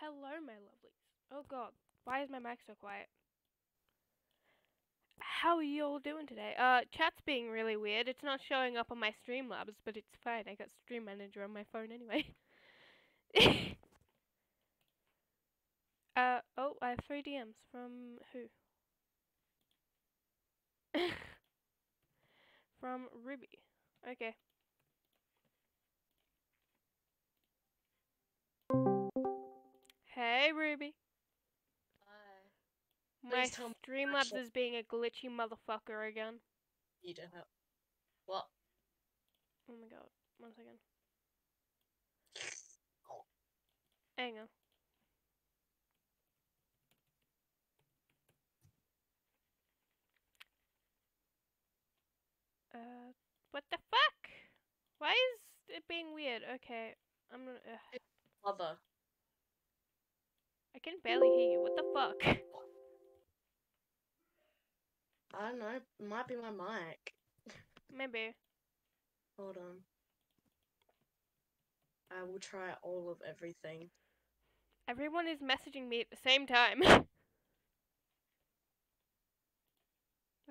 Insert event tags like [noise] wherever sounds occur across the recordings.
Hello, my lovelies. Oh god, why is my mic so quiet? How are you all doing today? Uh, chat's being really weird. It's not showing up on my Streamlabs, but it's fine. I got Stream Manager on my phone anyway. [laughs] uh, oh, I have three DMs from who? [laughs] from Ruby. Okay. Hey, Ruby. Hi. My Please tell me Streamlabs is being a glitchy motherfucker again. You don't have. What? Oh my god. One second. Hang on. Uh, what the fuck? Why is it being weird? Okay, I'm gonna. Uh, Mother. I can barely hear you. What the fuck? [laughs] I don't know. It might be my mic. Maybe. Hold on. I will try all of everything. Everyone is messaging me at the same time. [laughs] what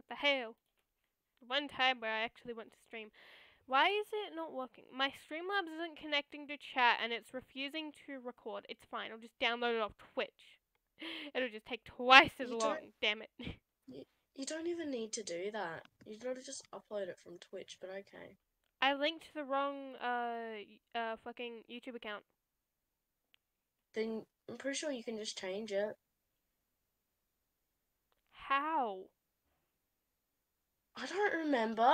the hell? One time where I actually went to stream. Why is it not working? My Streamlabs isn't connecting to chat and it's refusing to record. It's fine. I'll just download it off Twitch. [laughs] It'll just take twice as You long. Damn it. [laughs] You don't even need to do that. You gotta just upload it from Twitch, but okay. I linked the wrong uh uh fucking YouTube account. Then I'm pretty sure you can just change it. How? I don't remember.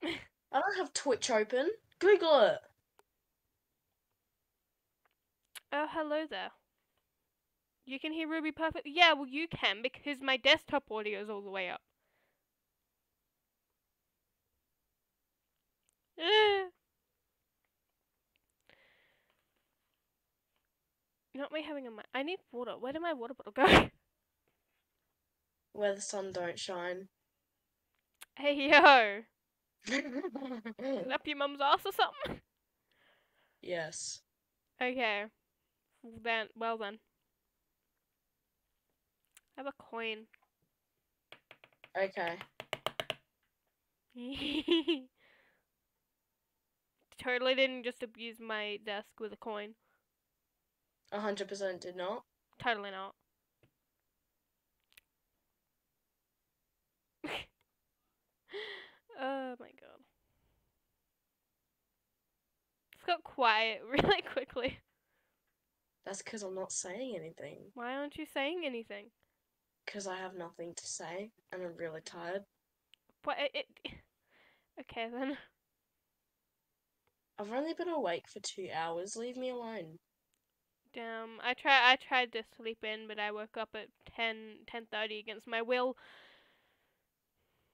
[laughs] I don't have Twitch open. Google it. Oh, hello there. You can hear Ruby perfectly. Yeah, well, you can because my desktop audio is all the way up. [sighs] Not me having a mi- I need water. Where did my water bottle go? [laughs] Where the sun don't shine. hey, yo. Up your mum's ass or something? yes. Okay. Then, well then. I have a coin. Okay. [laughs] totally didn't just abuse my desk with a coin. A hundred percent did not. Totally not. Oh my god. It's got quiet [laughs] really quickly. That's because I'm not saying anything. Why aren't you saying anything? Because I have nothing to say and I'm really tired. What? It, it, [sighs] okay then. [laughs] I've only been awake for two hours. Leave me alone. Damn. I try. I tried to sleep in, but I woke up at 10, 10.30 against my will.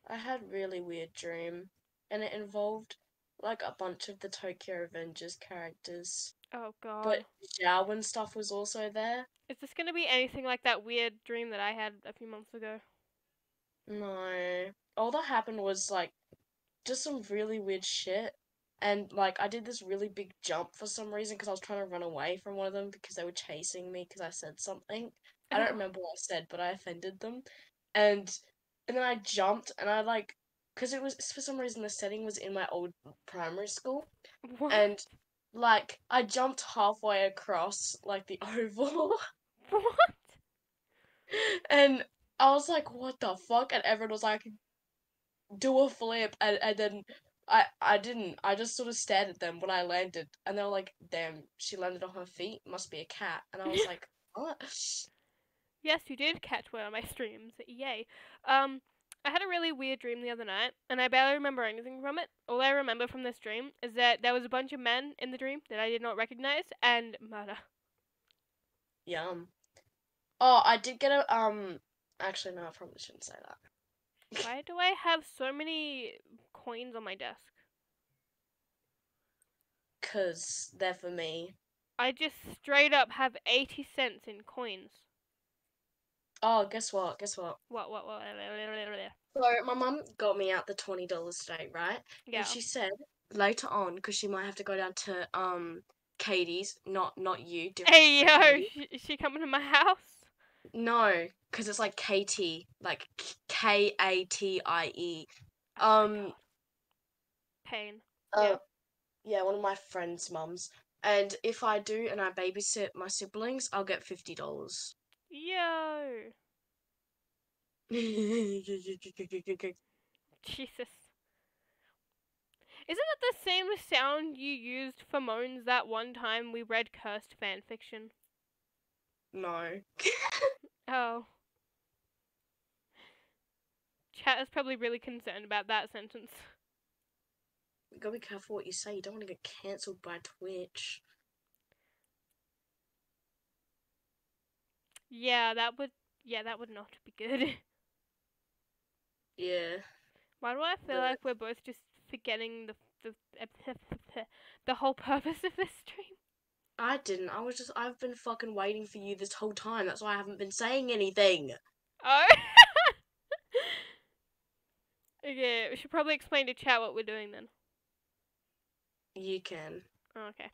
I had a really weird dream, and it involved like a bunch of the Tokyo Revengers characters. Oh god. But Zhao and stuff was also there. Is this gonna be anything like that weird dream that I had a few months ago? No. All that happened was like just some really weird shit. And like I did this really big jump for some reason because I was trying to run away from one of them because they were chasing me because I said something. I don't [laughs] remember what I said, but I offended them. And and then I jumped and I like because it was for some reason the setting was in my old primary school What? and like I jumped halfway across like the [laughs] oval what? and I was like, what the fuck? And everyone was like, do a flip. And, and then I, I didn't. I just sort of stared at them when I landed. And they were like, damn, she landed on her feet. Must be a cat. And I was [laughs] like, what? Yes, you did catch one of my streams. Yay. Um, I had a really weird dream the other night, and I barely remember anything from it. All I remember from this dream is that there was a bunch of men in the dream that I did not recognize, and murder. Yum. Oh, I did get a, um, actually, no, I probably shouldn't say that. Why do I have so many coins on my desk? Because they're for me. I just straight up have 80 cents in coins. Oh, guess what? Guess what? What, what, what? So, my mum got me out the $20 today, right? Yeah. And she said later on, because she might have to go down to um Katie's, not not you. Hey yo, Katie. [laughs] is she coming to my house? No, because it's like Katie, like K A T I E. Oh Um. Pain. uh, Yeah. yeah, one of my friends' mums. And if I do and I babysit my siblings, I'll get fifty dollars. Yo. [laughs] Jesus. Isn't it the same sound you used for moans that one time we read cursed fanfiction? no. [laughs] Oh. Chat is probably really concerned about that sentence. You gotta be careful what you say. You don't want to get cancelled by Twitch. Yeah, that would. Yeah, that would not be good. [laughs] Yeah. Why do I feel The- like we're both just forgetting the the [laughs] the whole purpose of this stream? I didn't. I was just. I've been fucking waiting for you this whole time. That's why I haven't been saying anything. Oh. [laughs] okay, we should probably explain to chat what we're doing then. You can. Oh, okay.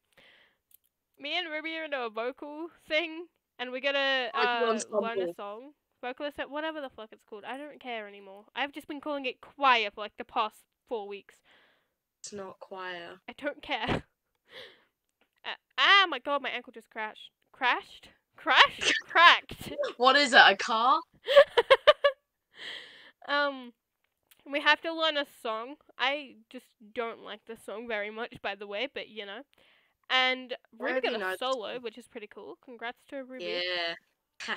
Me and Ruby are in a vocal thing, and we're gonna uh, learn a song. Vocalist, whatever the fuck it's called. I don't care anymore. I've just been calling it choir for like the past four weeks. It's not choir. I don't care. Uh, [laughs] ah, my god, my ankle just crashed. Crashed? Crashed? [laughs] Cracked. What is it? A car? [laughs] um, we have to learn a song. I just don't like the song very much, by the way, but you know. And Ruby got a solo, which is pretty cool. Congrats to Ruby. Yeah.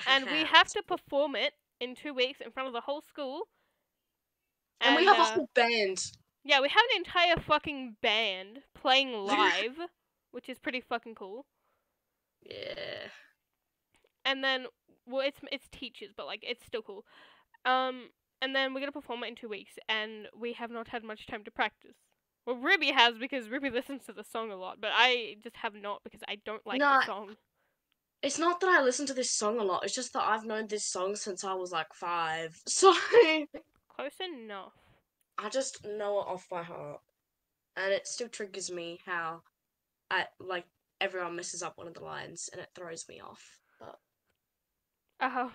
And we have to perform it in two weeks in front of the whole school. And, we have uh, a whole band. Yeah, we have an entire fucking band playing [laughs] live, which is pretty fucking cool. Yeah. and then well it's it's teachers but like it's still cool um and then we're gonna perform it in two weeks and we have not had much time to practice well ruby has because ruby [laughs] listens to the song a lot but i just have not because i don't like No, the song It's not that I listen to this song a lot. It's just that I've known this song since I was like five. [laughs] So close enough I just know it off by heart. And it still triggers me how I like everyone messes up one of the lines and it throws me off. But oh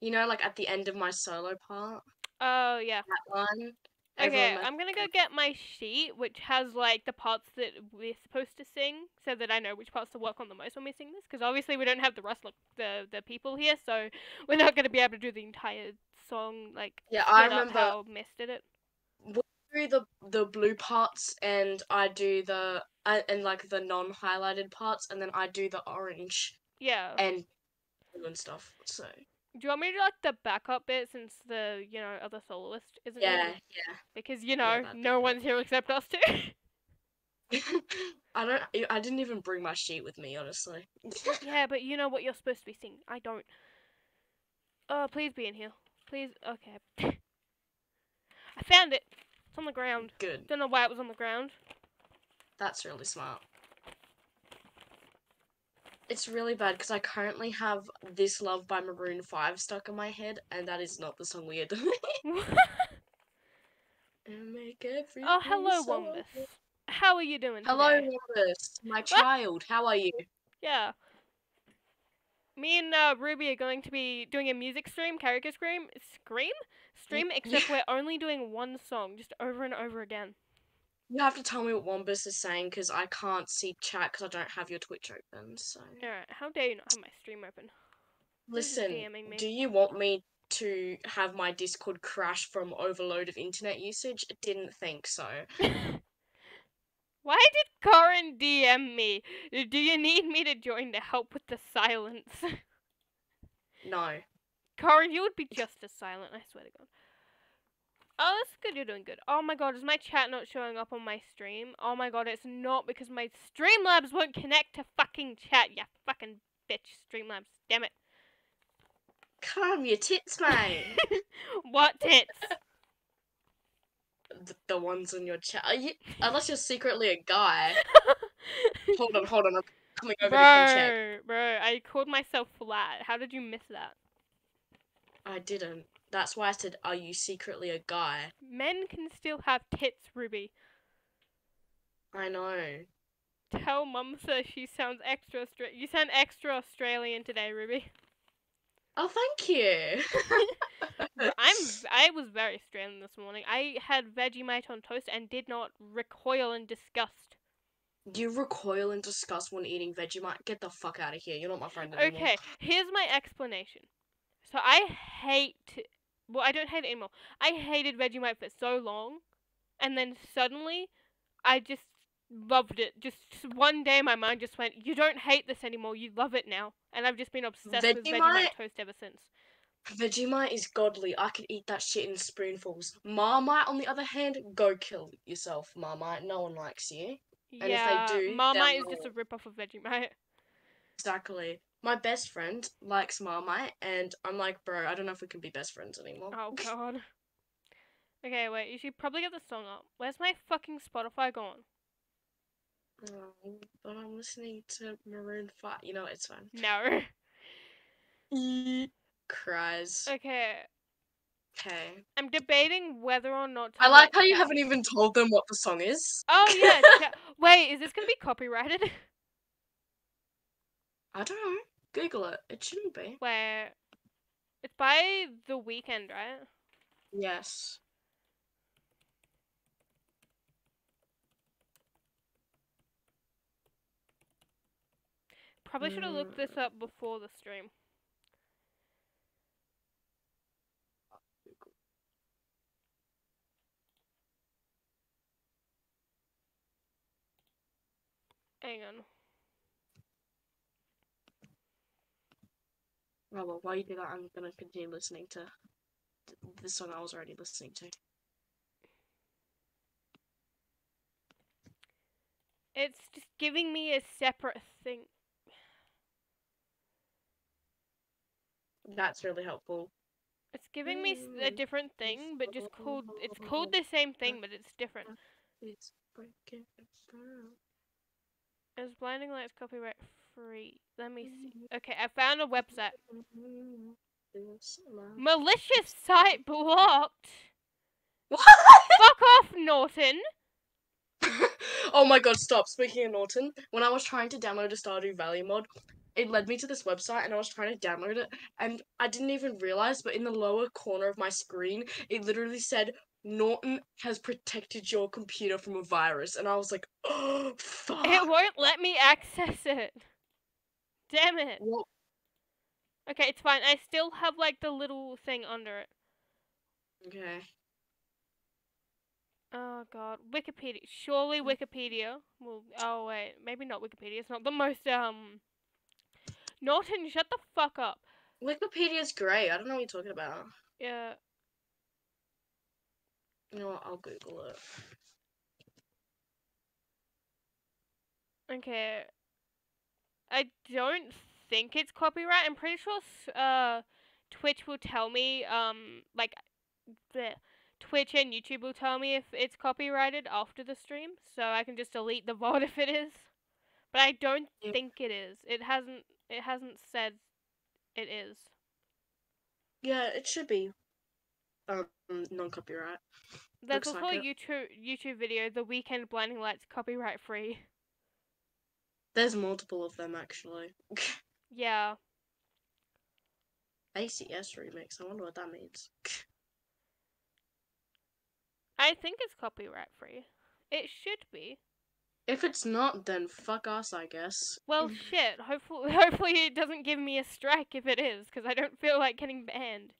you know, like at the end of my solo part, oh yeah that. Okay i'm gonna go get my sheet which has like the parts that we're supposed to sing so that i know which parts to work on the most when we sing this because obviously we don't have the rest of the the people here so [laughs] we're not gonna be able to do the entire song like Yeah, I remember how Miss did it. do the the blue parts and I do the I, and like the non-highlighted parts and then I do the orange yeah. and and stuff. So Do you want me to do like the backup bit since the you know other soloist isn't yeah, here? yeah. Because you know that'd no one's here except us two. [laughs] I don't. I- I didn't even bring my sheet with me, honestly. [laughs] yeah, but you know what you're supposed to be singing. I don't. Oh, please be in here. Please. Okay. [laughs] I found it. It's on the ground. Good. Don't know why it was on the ground. That's really smart. It's really bad because I currently have "This Love" by Maroon Five stuck in my head, and that is not the song we are [laughs] doing. oh, hello, so Wombus. good. How are you doing Hello, today? Wombus, my [laughs] child. How are you? Yeah. Me and uh, Ruby are going to be doing a music stream, karaoke stream, scream, stream. Except [laughs] we're only doing one song, just over and over again. You have to tell me what Wombus is saying because I can't see chat because I don't have your Twitch open. So Alright, how dare you not have my stream open? Listen, do you want me to have my Discord crash from overload of internet usage? Didn't think so. [laughs] Why did Corin DM me? Do you need me to join to help with the silence? [laughs] No. Corin, you would be just as silent, I swear to God. Oh, that's good, you're doing good. Oh my god, is my chat not showing up on my stream? Oh my god, it's not because my Streamlabs won't connect to fucking chat, you fucking bitch, Streamlabs. Damn it. Calm your tits, mate. [laughs] what tits? the, the ones on your chat. Are you, unless you're secretly a guy. [laughs] hold on, hold on. I'm coming over to check. bro, bro, I called myself flat. How did you miss that? I didn't. That's why I said, "Are you secretly a guy?" Men can still have tits, Ruby. I know. tell mum says she sounds extra Austra- you sound extra Australian today, Ruby. Oh, thank you. [laughs] I'm [laughs] I was very Australian this morning. I had Vegemite on toast and did not recoil in disgust. You recoil in disgust when eating Vegemite. Get the fuck out of here. You're not my friend anymore. Okay, here's my explanation. So I hate well, I don't hate it anymore. I hated Vegemite for so long, and then suddenly, I just loved it. Just one day, my mind just went, "You don't hate this anymore. You love it now." And I've just been obsessed with Vegemite Vegemite? toast ever since. Vegemite is godly. I could eat that shit in spoonfuls. Marmite, on the other hand, go kill yourself, Marmite. No one likes you. And if they yeah, do, Marmite is just a rip off of Vegemite. Exactly. My best friend likes Marmite, and I'm like, bro, I don't know if we can be best friends anymore. Oh [laughs] god. Okay, wait. You should probably get the song up. Where's my fucking Spotify gone? Oh, but I'm listening to Maroon 5. You know, it's fine. No. Cries. okay, Okay. I'm debating whether or not to. I like how you Cat- haven't even told them what the song is. Oh yeah. [laughs] Wait, is this gonna be copyrighted? I don't know. Google it. It shouldn't be. Where it's by The Weeknd, right? Yes. Probably should have looked this mm. up before the stream. Hang on. Oh well, while you do that, I'm gonna continue listening to th- the song I was already listening to. It's just giving me a separate thing. That's really helpful. It's giving me a mm. different thing, but just called. It's called the same thing, but it's different. It's breaking down. Is Blinding Lights copyright free? Let me see. Mm-hmm. Okay, I found a website. Mm-hmm. Malicious site blocked. What? Fuck off, Norton. [laughs] oh my god, stop. Speaking of Norton, when I was trying to download a Stardew Valley mod, it led me to this website and I was trying to download it and I didn't even realize, but in the lower corner of my screen, it literally said, Norton has protected your computer from a virus. And I was like, [gasps] oh, fuck. It won't let me access it. Damn it. What? Okay, it's fine. I still have like the little thing under it. Okay. Oh god, Wikipedia. Surely Wikipedia. Well, oh wait, maybe not Wikipedia. It's not the most um. Norton, shut the fuck up. Wikipedia's great. I don't know what you're talking about. Yeah. You know what? I'll Google it. Okay. I don't think it's copyright. I'm pretty sure uh Twitch will tell me um like the Twitch and YouTube will tell me if it's copyrighted after the stream, so I can just delete the [laughs] VOD if it is. But I don't Yeah. think it is. It hasn't it hasn't said it is. Yeah, it should be. Um, non-copyright. There's Looks also like a YouTube YouTube video, The Weeknd Blinding Lights copyright free. There's multiple of them actually. [laughs] Yeah. ACS remix. I wonder what that means. [laughs] I think it's copyright free. It should be. If it's not, then fuck us, I guess. Well, [laughs] shit. Hopefully, hopefully it doesn't give me a strike if it is, because I don't feel like getting banned.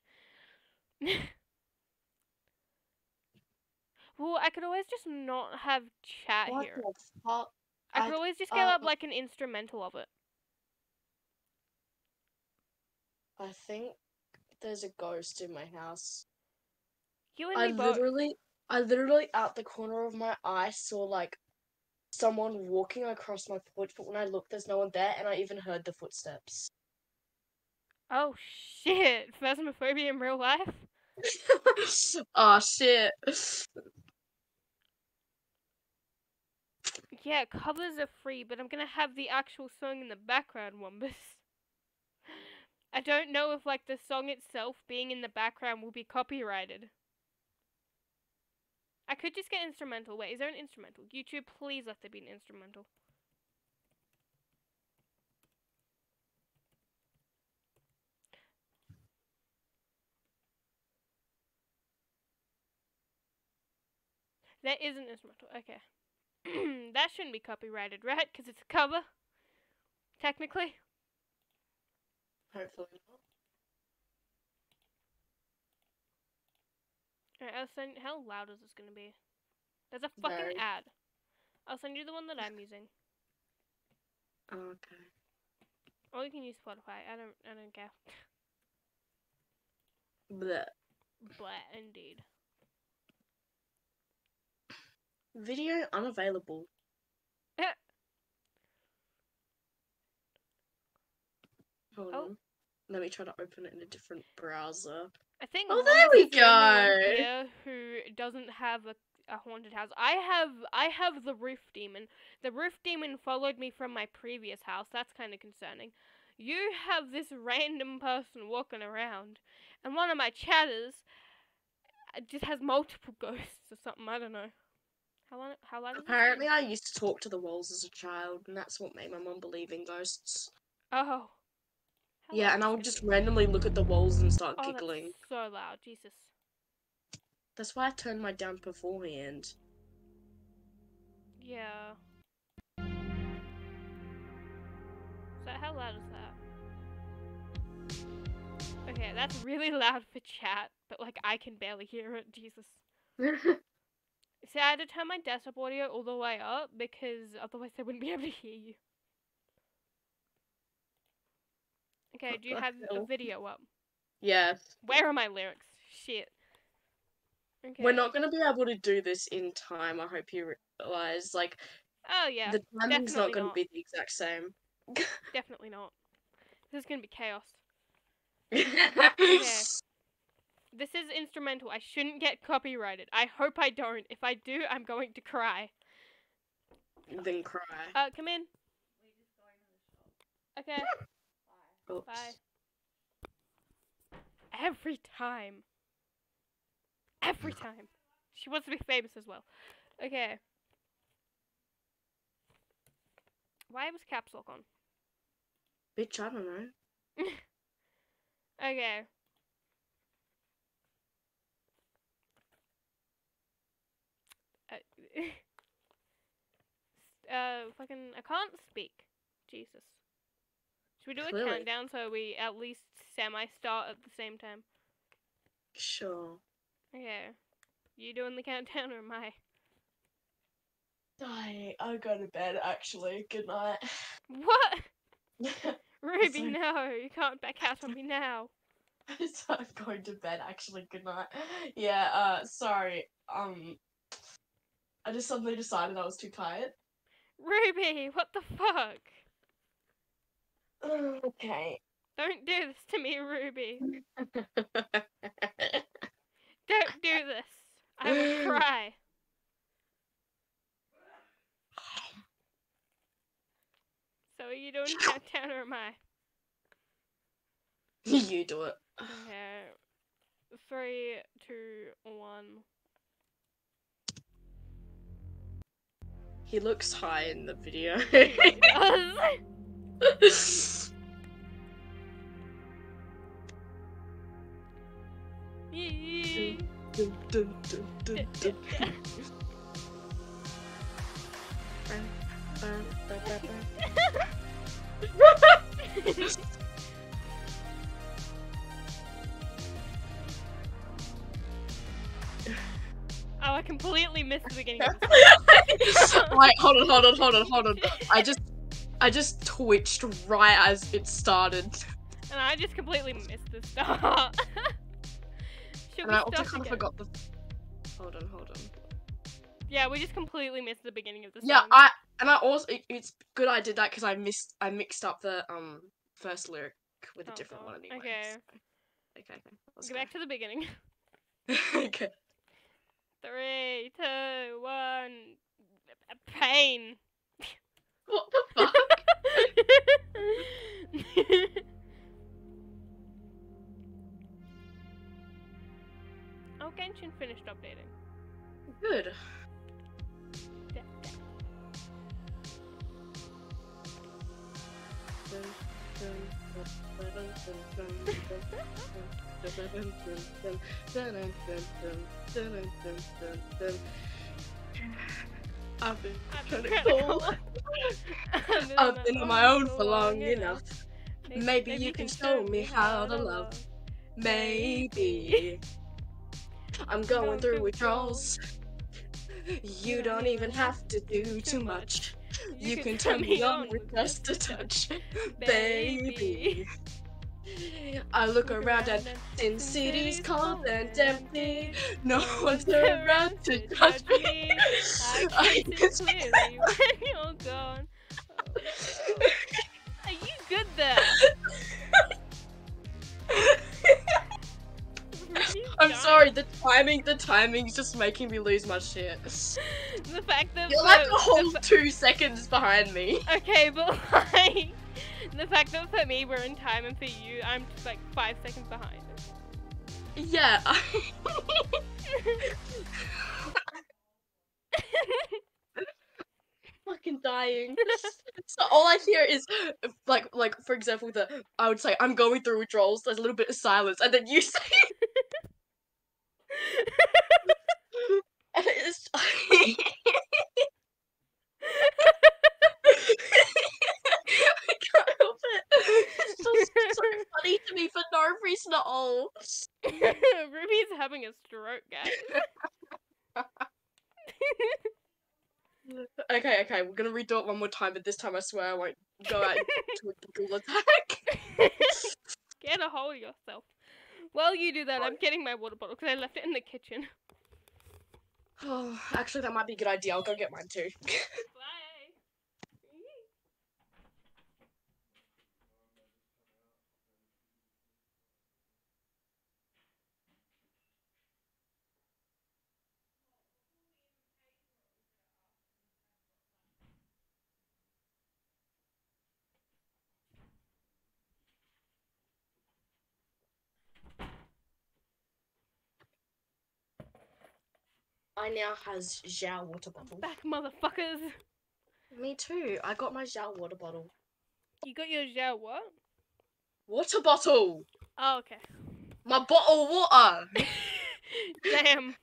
well, I could always just not have chat What here. the fuck? I could always just get up um, like an instrumental of it. I think there's a ghost in my house. You and I me both. literally, I literally out the corner of my eye saw like someone walking across my porch, but when I looked, there's no one there, and I even heard the footsteps. Oh shit! [laughs] Phasmophobia in real life. [laughs] oh shit. yeah, covers are free, but I'm gonna have the actual song in the background, Wombus. I don't know if, like, the song itself being in the background will be copyrighted. I could just get instrumental. Wait, is there an instrumental? YouTube, please let there be an instrumental. There is an instrumental. Okay. [clears throat] that shouldn't be copyrighted, right? Because it's a cover. Technically. Hopefully not. Alright, I'll send. How loud is this gonna be? There's a fucking Very. ad. I'll send you the one that I'm using. [laughs] Oh, okay. Or you can use Spotify. I don't. I don't care. Bleh. Blah, indeed. Video unavailable. Hold Oh. on. Let me try to open it in a different browser. I think. Oh, there we is the only one go. Who doesn't have a, a haunted house? I have. I have the roof demon. The roof demon followed me from my previous house. That's kind of concerning. You have this random person walking around, and one of my chatters uh, just has multiple [laughs] ghosts or something. I don't know. How long? How long? Apparently, I used to talk to the walls as a child, and that's what made my mum believe in ghosts. Oh. How yeah, and I would just randomly look at the walls and start? Oh, giggling. that's so loud. Jesus. That's why I turned my down beforehand. Yeah. That how loud is that? Okay, that's really [laughs] loud for chat, but like I can barely hear it. Jesus. [laughs] See, I had to turn my desktop audio all the way up because otherwise I wouldn't be able to hear you. Okay, What do you the have a hell? video up? yeah, Where are my lyrics? Shit. Okay. we're not gonna be able to do this in time. I hope you realize, like, Oh yeah, the timing's not gonna not. be the exact same. [laughs] definitely not. This is gonna be chaos. [laughs] okay. This is instrumental. I shouldn't get copyrighted. I hope I don't. If I do, I'm going to cry. Then cry. Uh, come in. Okay, Oops. bye. Every time. Every time. She wants to be famous as well. Okay. Why was caps lock on? Bitch, I don't know. [laughs] Okay. [laughs] Uh, fucking, I can't speak. Jesus. Should we do a countdown so we at least semi start at the same time? Sure. Okay. You doing the countdown or am I? I I'll go to bed actually. Good night. What? [laughs] Ruby, Sorry. no, you can't back out on me now. [laughs] so I'm going to bed actually. Good night. Yeah. Uh. Sorry. Um. I just suddenly decided I was too tired. Ruby, what the fuck? [sighs] Okay. Don't do this to me, Ruby. [laughs] Don't do this. I will [gasps] cry. So are you doing [sighs] countdown or am I? you do it. Okay. Three, two, one. He looks high in the video. [laughs] [laughs] [laughs] I completely missed the beginning of this. [laughs] Wait, hold on, hold on, hold on, hold on. I just, I just twitched right as it started, And I just completely missed the start. [laughs] Should and we I also start kind of forgot the. Hold on, hold on. Yeah, we just completely missed the beginning of the Yeah. I and I also it, it's good I did that because I missed I mixed up the um first lyric with a Oh, different God. one anyway. Okay. Okay, okay. Let's Go go. back to the beginning. [laughs] okay. Three, two, one. Pain. What the fuck? [laughs] oh, Genshin finished updating. Good. Da- da- I've been I've been trying to call. I've been on my own for long enough. Maybe you can show me how to love. Maybe. I'm going through withdrawals. You don't even have to do too much. You can turn me on with just a touch, baby. I look around and Sin City's cold and empty. No [laughs] one's around to judge me. I can see clearly when you're [laughs] [laughs] gone. Are you good there? I'm sorry, the timing, the timing's just making me lose my shit. The fact that You're like a whole two seconds behind me. okay, but like the fact that for me we're in time and for you I'm just like five seconds behind. Yeah. [laughs] fucking dying. [laughs] so all I hear is like like for example the I would say I'm going through withdrawals, there's a little bit of silence, and then you say [laughs] and it's I can't help it. It's [laughs] just so funny to me for no reason at all. Ruby's having a stroke, guys. [laughs] Okay, okay, we're gonna redo it one more time, but this time I swear I won't go out [laughs] into a giggle attack. Get a hold of yourself. While you do that, I'm getting my water bottle because I left it in the kitchen. Oh, [sighs] actually, that might be a good idea. I'll go get mine too. Bye. I now has Zhao water bottle. Back, motherfuckers. Me too. I got my Zhao water bottle. You got your gel what? Water bottle. Oh, okay. My bottle of water. [laughs] Damn.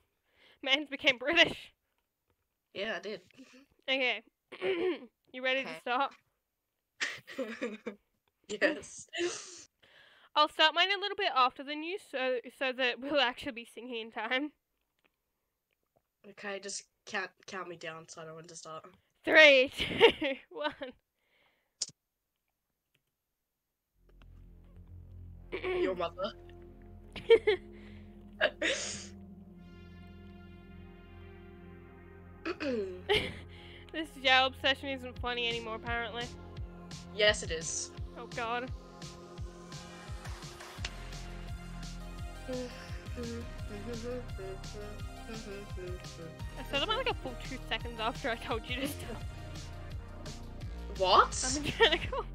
Man's became British. Yeah, I did. Okay. [clears throat] you ready to start? [laughs] yes. I'll start mine a little bit after the news so so that we'll actually be singing in time. Okay, just count count me down so I know when to start. Three, [laughs] two, one. Your mother. [laughs] this gel obsession isn't funny anymore, apparently. yes, it is. Oh god. [laughs] Mm-hmm. I started mine like a full two seconds after I told you to stop. What? I'm go. [laughs]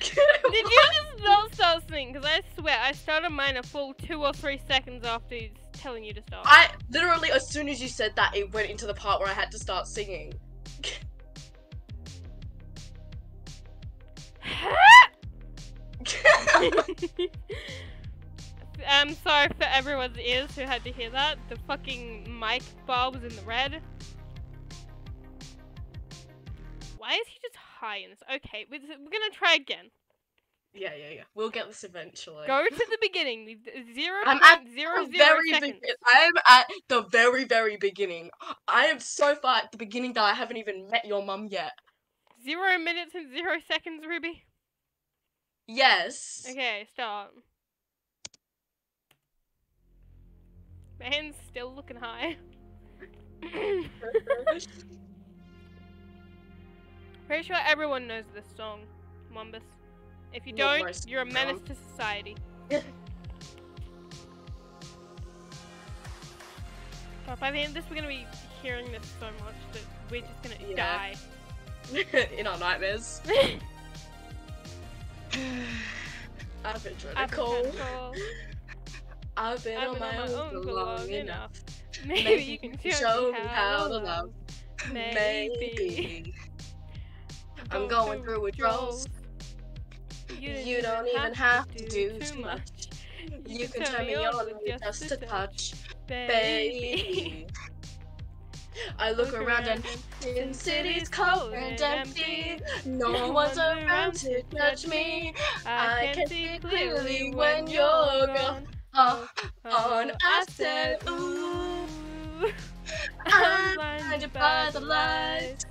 Did [laughs] you just not start singing? Because I swear I started mine a full two or three seconds after telling you to stop. I literally, as soon as you said that, it went into the part where I had to start singing. [laughs] I'm sorry for everyone's ears who had to hear that. The fucking mic bar was in the red. Why is he just high in this? Okay, we're gonna try again. yeah, yeah, yeah. We'll get this eventually. Go to the beginning. Zero I'm at zero the zero very seconds. begin- I am at the very, very beginning. I am so far at the beginning that I haven't even met your mum yet. Zero minutes and zero seconds, Ruby. Yes. Okay, start. Man's still looking high. [laughs] Pretty sure everyone knows this song, Mombus. If you don't, most you're a menace them. to society. [laughs] But by the end of this, we're gonna be hearing this so much that we're just gonna Yeah. die. [laughs] In our nightmares. I've been trying to I've been call. trying to call. I've been, I've on, my own for long enough. [laughs] Maybe, you can show, me how, to love. [laughs] Maybe. Maybe. I'm Go going through withdrawals. You, You don't even have to do too much. You can turn me on with just a touch, baby. baby. [laughs] I look around and in cities cold and empty. No one's around to touch me. I can see clearly when you're gone. Oh, on I said, ooh. I'm blinded by the lights.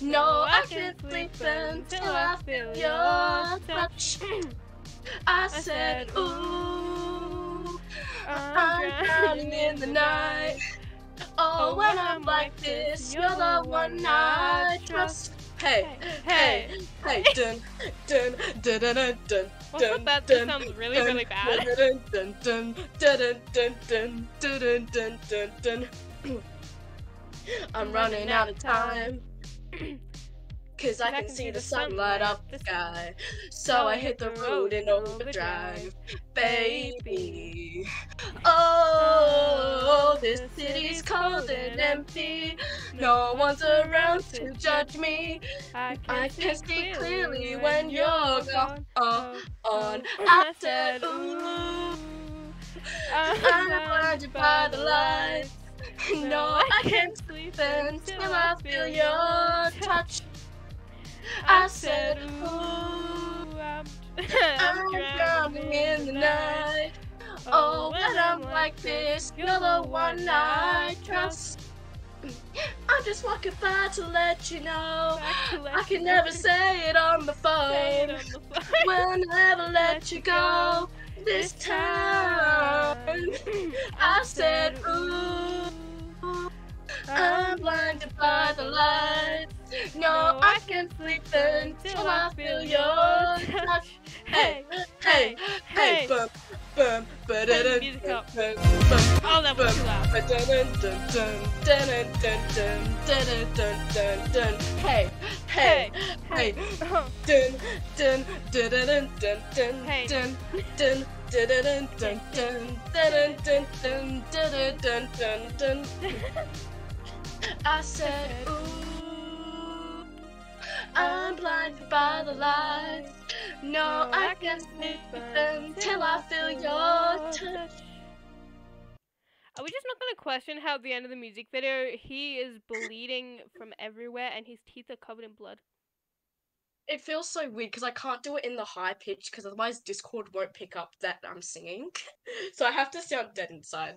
No, I can't sleep until I feel your touch. I said, ooh. I'm drowning in the night. Oh, when I'm like this, you're the one I trust. Hey, hey, hey, dun, dun, dun, dun, dun, dun. What's with that? This sounds really, really bad. Dun, dun, dun, dun, dun, dun, dun, dun, dun, dun. I'm running out of time. Cause I can see the sun light up the sky. So I hit the road in overdrive, baby. Oh, oh this city's cold and empty. No one's around to judge me. I can see clearly when you're gone. Oh, oh on. Oh, I said, ooh. I'm blinded by the lights. [laughs] No, I can't sleep until I feel your touch. I said, ooh, I'm, I'm [laughs] drowning in the night. Oh, oh when I'm like this, you're the one I trust. I'm just walking by to let you know. I can never say it on the phone. [laughs] Will never [laughs] let you go. This time, I said, ooh. I'm blinded by the lights. No, I can't sleep until I feel your touch. Hey, hey, hey. Bum, bum, ba da da da Oh, that was too loud. Hey, dun dun dun dun dun dun dun Hey, hey, hey. Dun dun dun dun dun dun dun dun. Hey, hey, hey. I said, ooh, I'm blinded by the lights. No, I can't sleep until I feel your touch. Are we just not gonna question how at the end of the music video he is bleeding from everywhere and his teeth are covered in blood? It feels so weird because I can't do it in the high pitch because otherwise Discord won't pick up that I'm singing. [laughs] so I have to sound dead inside.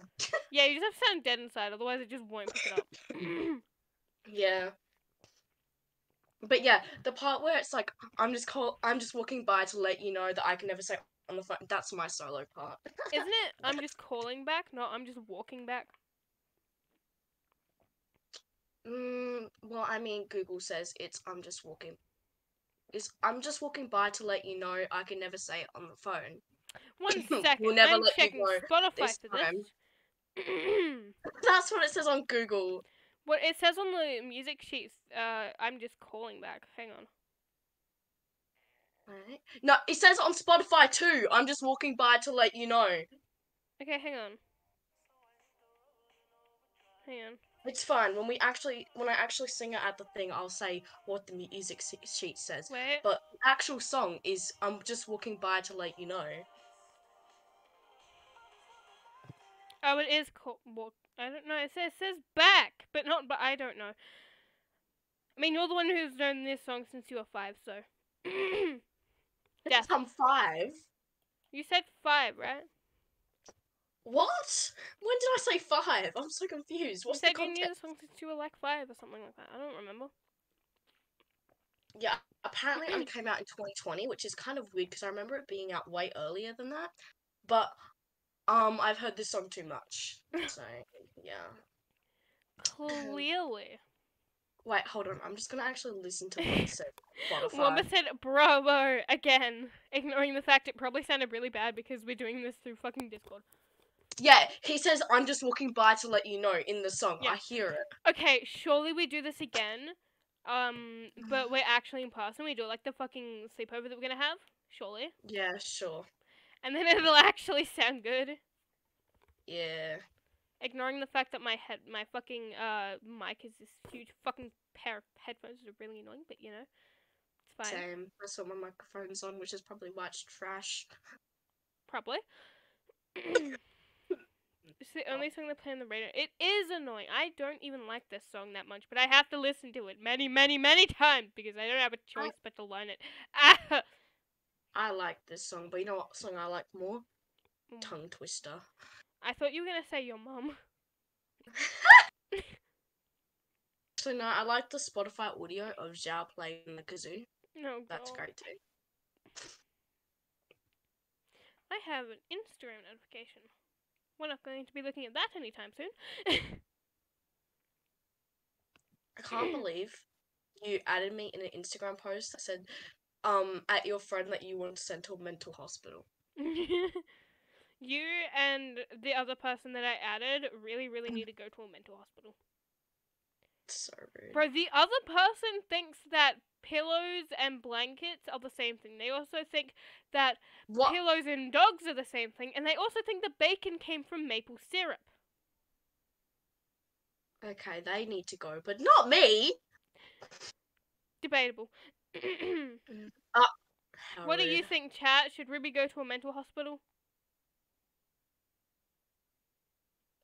Yeah, you just have to sound dead inside, otherwise it just won't pick it up. [coughs] Yeah. But yeah, the part where it's like I'm just call I'm just walking by to let you know that I can never say on the phone. That's my solo part. [laughs] Isn't it? I'm just calling back. No, I'm just walking back. Mm, well, I mean, Google says it's I'm just walking. It's I'm just walking by to let you know I can never say it on the phone. One [laughs] second. We'll never I'm let you know Spotify this for time. this. [clears throat] [laughs] That's what it says on Google. what it says on the music sheets. Uh, I'm just calling back. Hang on. Right. No, it says on Spotify too. I'm just walking by to let you know. Okay, hang on. Hang on. It's fine. When we actually, when I actually sing it at the thing, I'll say what the music sheet says. Wait. But the actual song is I'm just walking by to let you know. Oh, it is called. Walk. I don't know. It says it says back, but not. But I don't know. I mean, you're the one who's known this song since you were five, so. [clears throat] Yeah. I'm five. you said five, right? What? When did I say five? I'm so confused. What's you the said you knew context? the song since you were like five or something like that. I don't remember. Yeah, apparently it only came out in 2020, which is kind of weird because I remember it being out way earlier than that. But um, I've heard this song too much, so yeah. [clears throat] Clearly. Wait, hold on. I'm just gonna actually listen to what it said. Wamba said bravo again, ignoring the fact it probably sounded really bad because we're doing this through fucking Discord. Yeah, he says I'm just walking by to let you know in the song. Yeah. I hear it. Okay, surely we do this again. Um, but [sighs] we're actually in person. We do it like the fucking sleepover that we're gonna have. Surely, Yeah, sure. and then [laughs] it'll actually sound good. Yeah. Ignoring the fact that my head, my fucking uh mic is this huge fucking pair of headphones that are really annoying. But you know, it's fine. Same. That's what my microphone's on, which is probably it's trash. Probably. [coughs] [coughs] It's the only song they play on the radio. It is annoying. I don't even like this song that much, but I have to listen to it many, many, many [laughs] times because I don't have a choice but to learn it. [laughs] I like this song, but you know what song I like more? Mm. Tongue Twister. I thought you were gonna say your mum. [laughs] so no, I like the Spotify audio of Xiao playing the kazoo. No, That's great too. I have an Instagram notification. We're not going to be looking at that anytime soon. I can't believe you added me in an Instagram post that said, um, at your friend that you want to send to a mental hospital. [laughs] you and the other person that I added really, really need to go to a mental hospital. So rude. Bro, the other person thinks that pillows and blankets are the same thing. They also think that What? pillows and dogs are the same thing, and they also think the bacon came from maple syrup. Okay, they need to go, but not me. Debatable. [clears throat] Mm, How what do you think, chat? Should Ruby go to a mental hospital?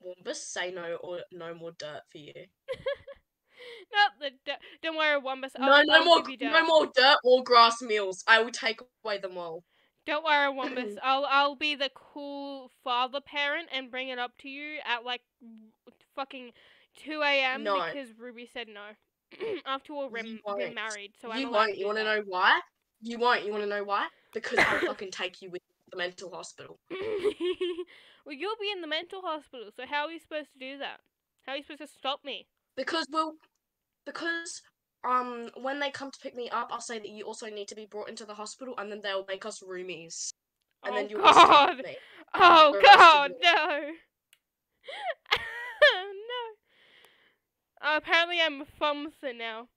Wombus, say no or no more dirt for you. The. Don't worry, Wombus. I'll, no, no I'll more, no dirt. more dirt or grass meals. I will take away them all. Don't worry, [clears throat] Wombus. I'll I'll be the cool father parent and bring it up to you at like fucking two a.m. No. because Ruby said no. [clears throat] After all, we're, married, so you won't. You want to know why? You won't. You want to know why? Because I'll [laughs] fucking take you with the mental hospital. [laughs] well, you'll be in the mental hospital, so how are you supposed to do that? How are you supposed to stop me? Because well, because um, when they come to pick me up, I'll say that you also need to be brought into the hospital, and then they'll make us roomies, and oh then you'll God! me. [laughs] Oh the rest of God, no! [laughs] no. Uh, apparently, I'm a Fumsa now.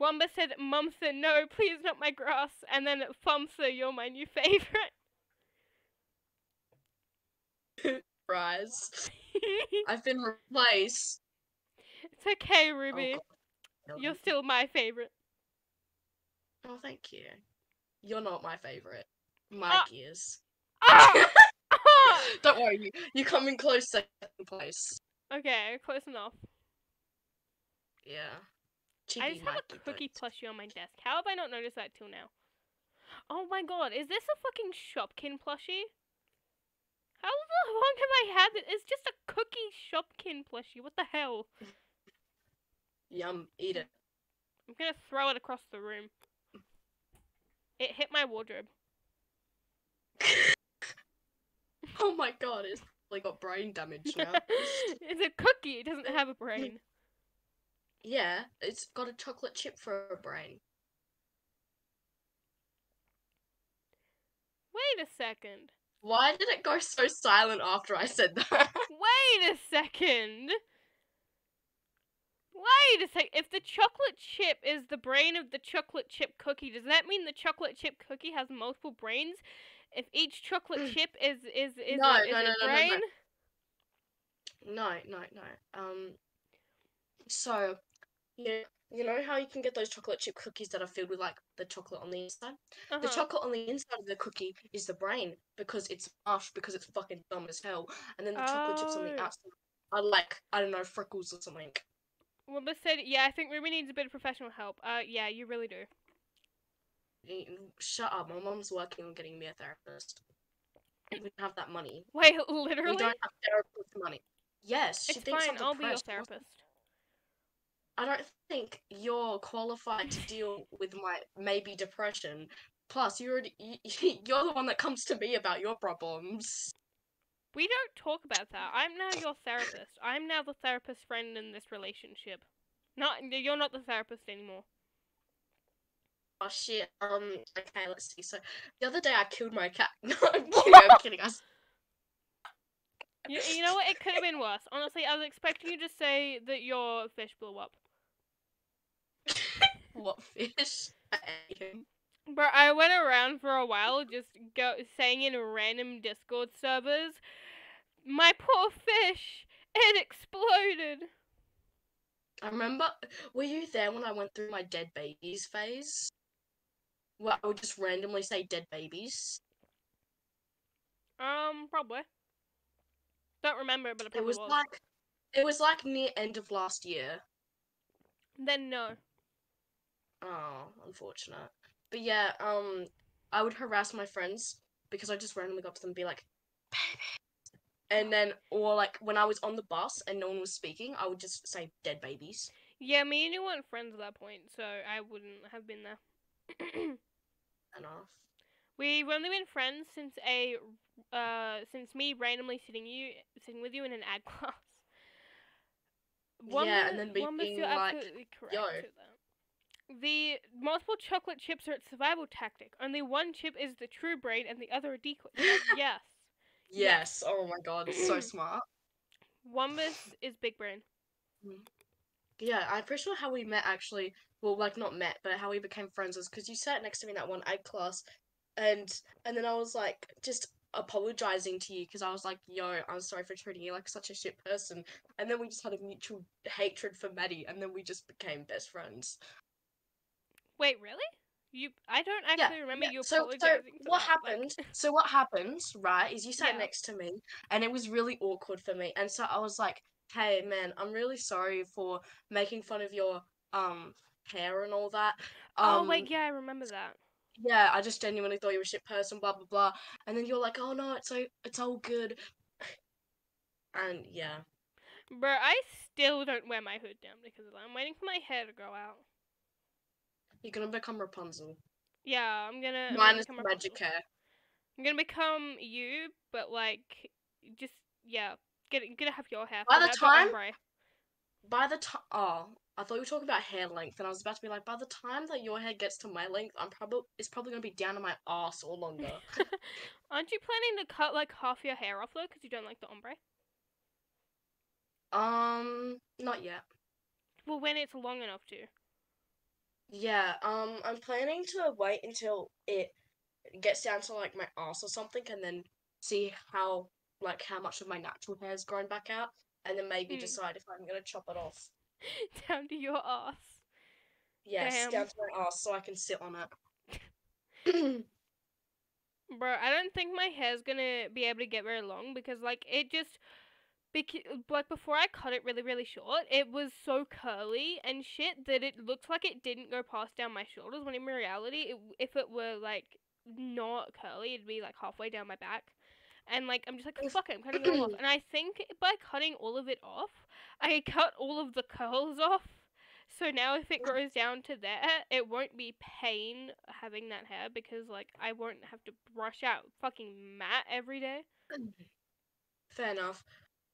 Wamba said, "Mumsa, no, please not my grass." And then Fumsa, you're my new favorite. [laughs] Rise. I've been replaced. it's okay, Oh, Ruby. God. You're still my favorite. Oh, thank you. You're not my favorite. Ah. Mikey is. Ah! Ah! [laughs] [laughs] Don't worry, you you come in close second place. okay, close enough. Yeah. I Chibi just have a cookie votes. plushie on my desk. How have I not noticed that till now? Oh my god, is this a fucking Shopkin plushie? How long [laughs] have I had it? It's just a cookie Shopkin plushie. What the hell? Yum, eat it. I'm gonna throw it across the room. It hit my wardrobe. [laughs] oh my god, it's probably got brain damage now. [laughs] it's a cookie. It doesn't have a brain. yeah, it's got a chocolate chip for a brain. Wait a second. Why did it go so silent after I said that? [laughs] Wait a second. Wait a sec. If the chocolate chip is the brain of the chocolate chip cookie, does that mean the chocolate chip cookie has multiple brains? If each chocolate chip is is is No, a, is no, a no, no, no, no. brain? no, no, no. Um, so, you, you know how you can get those chocolate chip cookies that are filled with like the chocolate on the inside? Uh-huh. The chocolate on the inside of the cookie is the brain because it's mush because it's fucking dumb as hell, and then the chocolate chips on the Oh. outside are like I don't know freckles or something. Well, but said, yeah, I think Ruby needs a bit of professional help. Uh, yeah, you really do. Shut up! My mom's working on getting me a therapist. We don't have that money. [laughs] Wait, literally? We don't have therapist money. Yes, she It's thinks fine. I'm I'll be your therapist. I don't think you're qualified to deal with my maybe depression. Plus, you already you, [laughs] you're the one that comes to me about your problems. We don't talk about that. I'm now your therapist. I'm now the therapist friend in this relationship. Not you're not the therapist anymore. Oh shit. Um. Okay, let's see. So the other day I killed my cat. [laughs] No, I'm [laughs] kidding. I'm kidding. I You, you know what? It could have been worse. Honestly, I was expecting you to say that your fish blew up. [laughs] what fish? I ate him. But I went around for a while just go saying in random Discord servers, "My poor fish, it exploded." I remember. Were you there when I went through my dead babies phase? Where I would just randomly say dead babies. Um, probably. Don't remember, but it It was was. like it was like near end of last year. Then no. Oh, unfortunate. But yeah, um, I would harass my friends because I just randomly got to them and be like, baby. And then, or like when I was on the bus and no one was speaking, I would just say dead babies. Yeah, me and you weren't friends at that point, so I wouldn't have been there. [clears throat] Enough. We've only been friends since a uh since me randomly sitting you sitting with you in an ad class. Yeah, and then me being like, "Yo." The multiple chocolate chips are its survival tactic. Only one chip is the true brain and the other a decoy. So, [laughs] yes. Yes. Oh my god, so [clears throat] smart. Wombus is big brain. Mm. Yeah, I'm pretty sure how we met actually. Well, like not met, but how we became friends was because you sat next to me in that one ag class, and and then I was like just apologizing to you because I was like, "Yo, I'm sorry for treating you like such a shit person," and then we just had a mutual hatred for Maddie, and then we just became best friends. Wait, really? You I don't Yeah, actually remember Yeah, you so, so apologizing. what that, like- happened? So what happened, right? Is you sat Yeah. next to me, and it was really awkward for me, and so I was like, "Hey, man, I'm really sorry for making fun of your um hair and all that." oh Um, wait, yeah, I remember that. yeah, I just genuinely thought you were a shit person, blah blah blah. And then you're like, "Oh no, it's so it's all good." [sighs] And yeah, Bro, I still don't wear my hood down because of that. I'm waiting for my hair to grow out. You're gonna become Rapunzel Yeah, I'm gonna. I'm gonna minus become magic hair. I'm gonna become you, but like, just yeah, get gonna have your hair. By the time- By the time, oh, I thought you were talking about hair length, and I was about to be like, by the time that your hair gets to my length, I'm probably it's probably gonna be down to my ass or longer. [laughs] Aren't you planning to cut like half your hair off though, because you don't like the ombre? um, not yet. Well, when it's long enough to. Yeah, um, I'm planning to wait until it gets down to like my ass or something, and then see how like how much of my natural hair is grown back out, and then maybe Hmm. decide if I'm gonna chop it off. [laughs] down to your ass. Yes, Damn. down to my ass so I can sit on it. [laughs] Bro, I don't think my hair's gonna be able to get very long because like it just because like before I cut it really really short, it was so curly and shit that it looked like it didn't go past down my shoulders. When in reality, it, if it were like not curly, it'd be like halfway down my back. And like I'm just like fuck it, I'm cutting it all off. [clears throat] And I think by cutting all of it off, I cut all of the curls off. So now if it Mm. grows down to there, it won't be pain having that hair because like I won't have to brush out fucking mat every day. [clears throat] Fair enough.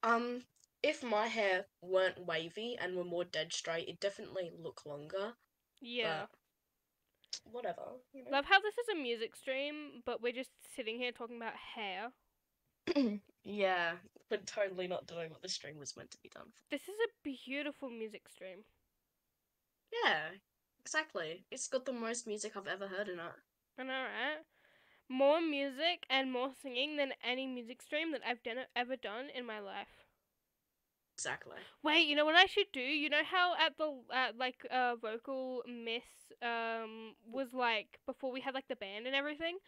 Um, if my hair weren't wavy and were more dead straight, it'd definitely look longer. Yeah. Whatever. You know? Love how this is a music stream, but we're just sitting here talking about hair. [coughs] yeah, but totally not doing what the stream was meant to be done for. This is a beautiful music stream. Yeah, exactly. It's got the most music I've ever heard in it. I know, right? More music and more singing than any music stream that I've done ever done in my life. Exactly. Wait, you know what I should do? You know how at the at like uh vocal miss um was like before we had like the band and everything.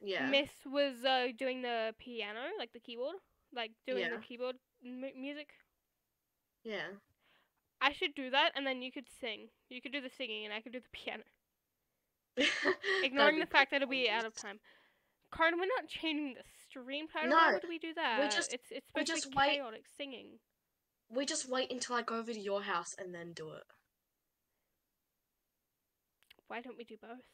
Yeah. Miss was uh doing the piano, like the keyboard, like doing Yeah. the keyboard mu- music. Yeah. I should do that, and then you could sing. You could do the singing, and I could do the [laughs] piano. [laughs] Ignoring the fact that it'll be out of time. Carden, we're not changing the stream title. Why would we do that? We just- it's it's we just wait- chaotic singing. We just wait until I go over to your house and then do it. Why don't we do both?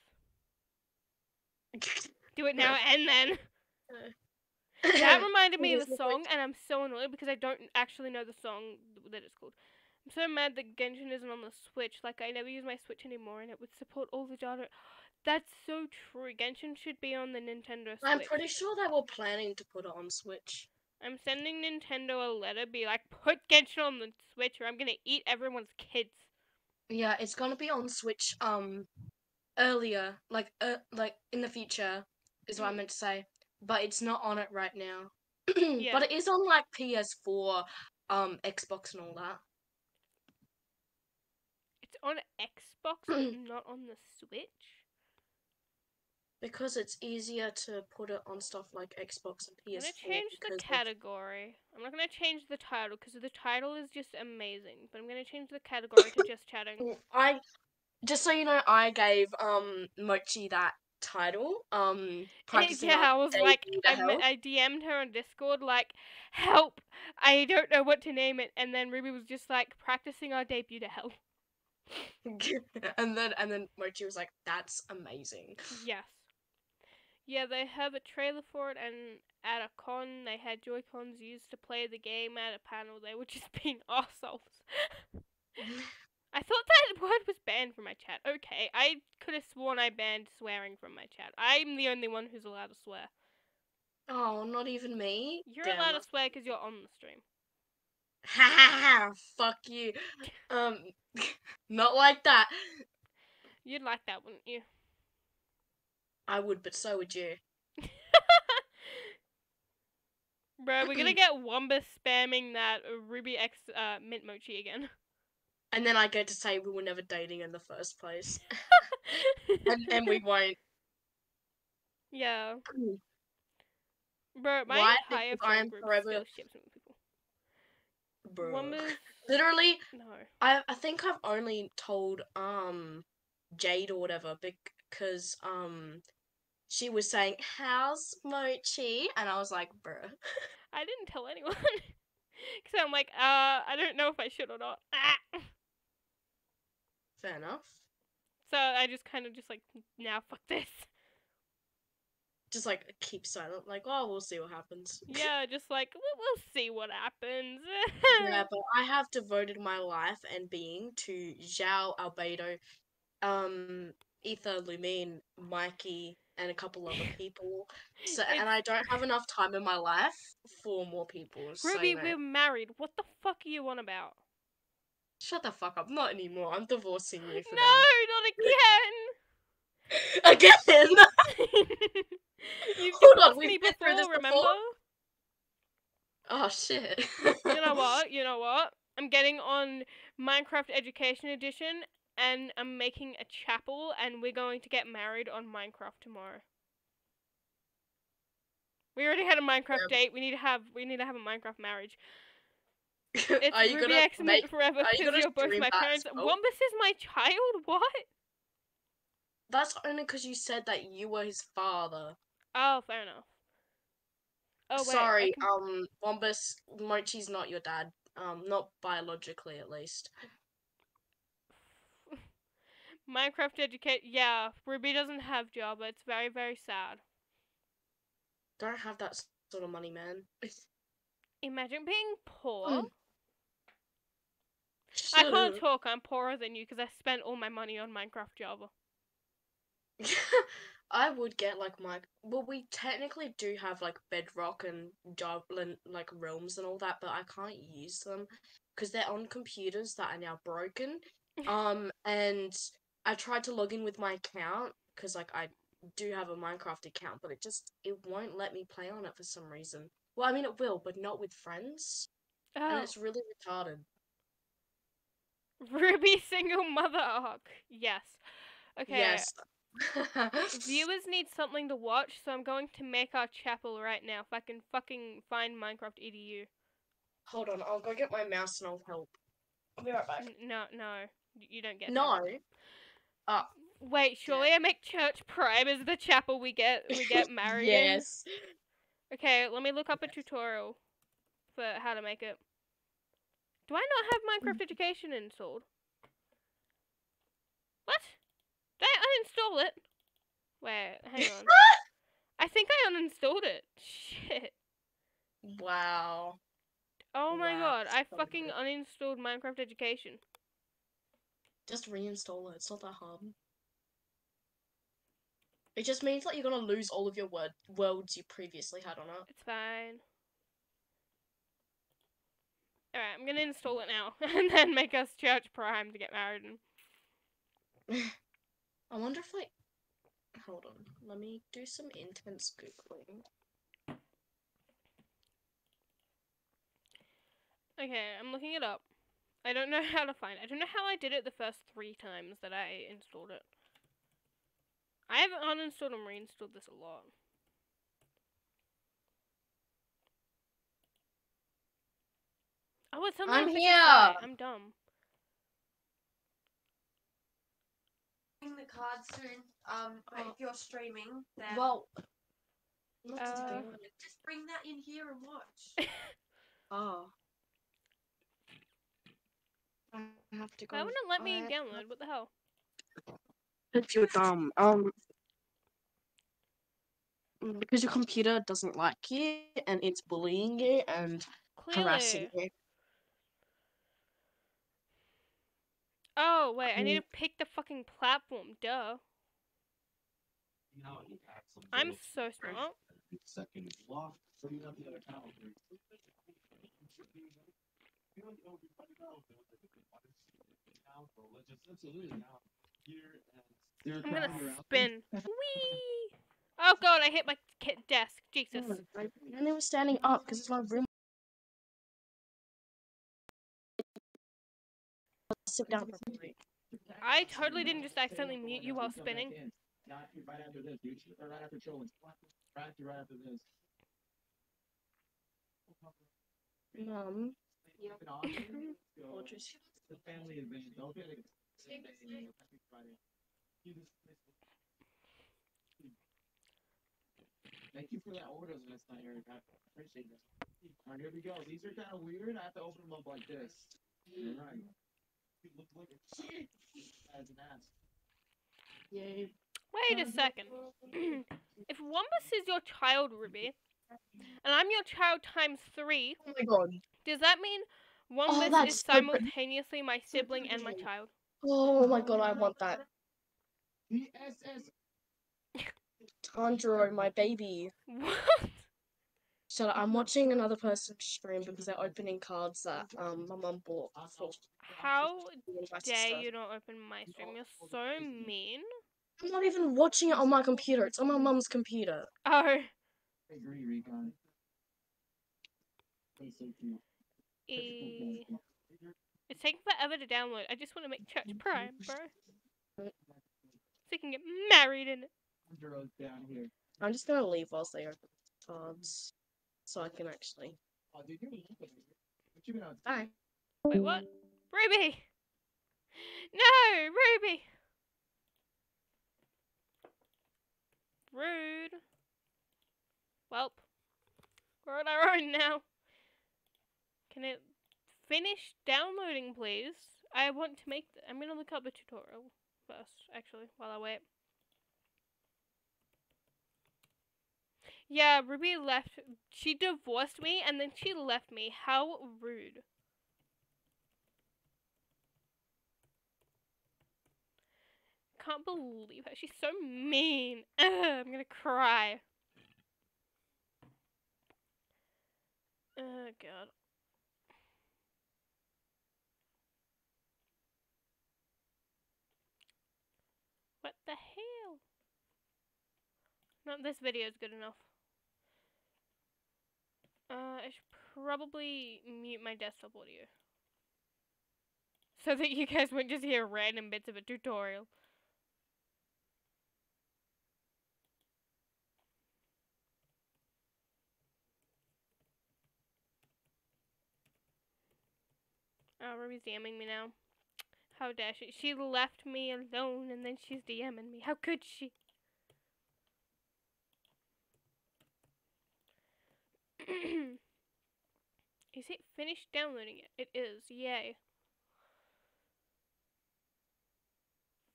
[laughs] Do it now and then. That reminded me of a song, and I'm so annoyed because I don't actually know the song that it's called. I'm so mad that Genshin isn't on the Switch. Like, I never use my Switch anymore, and it would support all the data. That's so true. Genshin should be on the Nintendo Switch. I'm pretty sure they were planning to put it on Switch. I'm sending Nintendo a letter, be like, put Genshin on the Switch, or I'm gonna eat everyone's kids. Yeah, it's gonna be on Switch um earlier, like uh, like in the future is what I meant to say. But it's not on it right now. [clears throat] Yeah. But it is on like PS4, um, Xbox and all that. It's on Xbox, [clears throat] not on the Switch. Because it's easier to put it on stuff like Xbox and PS. I'm gonna change the category. I'm not gonna change the title because the title is just amazing. But I'm gonna change the category to just chatting. [clears throat] I just so you know, I gave um Mochi that title. Um, [laughs] practicing yeah, I was like, I. I DM'd her on Discord, like, help! I don't know what to name it. And then Ruby was just like, practicing our debut to hell. [laughs] and then and then Mochi was like, "That's amazing." Yes. Yeah, they have a trailer for it, and at a con, they had Joy Cons used to play the game at a panel. They were [laughs] just being assholes. [laughs] I thought that word was banned from my chat. Okay, I could have sworn I banned swearing from my chat. I'm the only one who's allowed to swear. oh, not even me. You're Damn, allowed to swear because you're on the stream. Ha ha ha! Fuck you. Um, [laughs] not like that. You'd like that, wouldn't you? I would, but so would you. [laughs] Bro, we're gonna [clears throat] get Wumba spamming that Ruby X uh, Mint Mochi again. And then I get to say we were never dating in the first place, [laughs] and and we won't. yeah. [clears throat] Bro, my Why? entire I friend am group still ships with people. Bro. Literally, no. I I think I've only told um Jade or whatever because um she was saying how's Mochi and I was like bruh I didn't tell anyone. [laughs] Cause I'm like, uh, I don't know if I should or not. Ah. fair enough So I just kind of just like, now fuck this. Just like keep silent like oh we'll see what happens [laughs] Yeah, just like we'll, we'll see what happens. yeah [laughs] but I have devoted my life and being to Xiao Albedo um Aether Lumine Mikey and a couple other [laughs] people so It's- and I don't have enough time in my life for more people Ruby, know. we're married. What the fuck are you on about? Shut the fuck up. Not anymore. I'm divorcing you for No, not again. them. Again! [laughs] You've Hold on, we've me before, this remember? before. oh shit. You know [laughs] what? You know what? I'm getting on Minecraft Education Edition and I'm making a chapel and we're going to get married on Minecraft tomorrow. We already had a Minecraft Yeah. date. We need to have we need to have a Minecraft marriage. [laughs] It's Are you Ruby X make? Forever are you because you're both my parents. Wombus is my child. What? That's only because you said that you were his father. Oh, fair enough. Oh wait, Sorry, can- um, Wombus, Mochi's not your dad. Um, not biologically at least. [laughs] Minecraft educate. Yeah, Ruby doesn't have Java. It's very very sad. Don't have that sort of money, man. [laughs] Imagine being poor. Mm. I can't talk. I'm poorer than you because I spent all my money on Minecraft Java. [laughs] I would get like my well, we technically do have like Bedrock and Dublin like realms and all that, but I can't use them because they're on computers that are now broken. [laughs] Um, and I tried to log in with my account because like I do have a Minecraft account, but it just it won't let me play on it for some reason. Well, I mean it will, but not with friends, and Oh, it's really retarded. Ruby [laughs] single mother arc. Yes. Okay. Yes. [laughs] Viewers need something to watch, so I'm going to make our chapel right now. If I can fucking find Minecraft edu. Hold on, I'll go get my mouse and I'll help. I'll be right back. N- No, no, you don't get. that. No. Wait, surely I make Church Prime as the chapel we get we get [laughs] married in. yes. Okay, let me look up a tutorial for how to make it. Do I not have Minecraft mm. Education installed? What? Did I uninstall it? Wait, hang on. [laughs] I think I uninstalled it. Shit. Wow. Oh my Wow, god, I so fucking good. uninstalled Minecraft Education. Just reinstall it. It's not that hard. It just means that you're gonna lose all of your word worlds you previously had on it. It's fine. Alright, I'm gonna install it now [laughs] and then make us Church Prime to get married in. [laughs] I wonder if like hold on. Let me do some intense googling. Okay, I'm looking it up. I don't know [laughs] how to find it. I don't know how I did it the first three times that I installed it. I haven't uninstalled and reinstalled this a lot. Oh, it's I'm on 55. here. I'm dumb. Bring the card soon. Um, but Oh. if you're streaming, then Well, Uh, just bring that in here and watch. [laughs] Oh. I have to go. Why wouldn't let me I- download? What the hell? If you're dumb, um, because your computer doesn't like you and it's bullying you and harassing Clearly. Oh, wait, I need to pick the fucking platform. Duh. I'm so smart. Second block, so you have the other account. I'm gonna spin. Whee! Oh god, I hit my desk. Jesus. And I only was standing up because it's my room. Sit down. I totally didn't just accidentally mute you while spinning. Right after this, dude. Or right after trolling. Right after, right after this. Mum, Go. The family event. Don't get it. Thank you for that order last night, Eric. I appreciate it. Alright, here we go. These are kind of weird. I have to open them up like this. Alright. You Wait a second. [clears throat] if Wombus is your child, Ruby, and I'm your child times three, Oh my god. does that mean Wombus Oh, is simultaneously my sibling and my child? Oh my god, I want that. [laughs] Tanjiro, my baby. What? So I'm mm-hmm. watching another person's stream because they're opening cards that um my mum bought for oh, How me and my dare sister. you not open my stream? You're so mean. I'm not even watching it on my computer. It's on my mum's computer. Oh, I agree, Recon. That's so e- it's taking forever to download. I just want to make Church mm-hmm. Prime, bro. So you can get married in it. Tanjiro's down here. I'm just gonna leave whilst they open cards, so I can actually. Oh, dude, you're looking at it. What you been on? Bye. Wait, what? Ruby! No, Ruby! Rude. Welp. We're on our own now. Can it finish downloading, please? I want to make. Th- I'm gonna look up a tutorial first, actually, while I wait. Yeah, Ruby left. She divorced me and then she left me. How rude. Can't believe her. She's so mean. [laughs] Ugh, I'm gonna cry. Oh god. What the hell? No, this video is good enough. Uh, I should probably mute my desktop audio. So that you guys won't just hear random bits of a tutorial. Oh, Ruby's DMing me now. How dare she? She left me alone and then she's DMing me. How could she? [clears throat] is it finished downloading it? It is. Yay.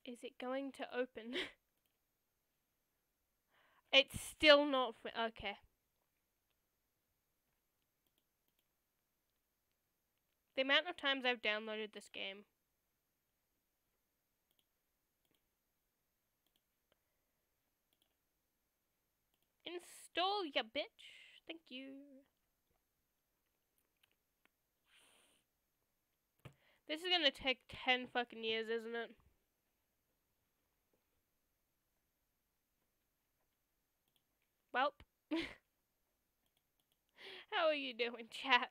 Is it going to open? [laughs] it's still not. Okay. The amount of times I've downloaded this game. Install ya bitch. Thank you. This is gonna take 10 fucking years, isn't it? Welp. [laughs] How are you doing, chat?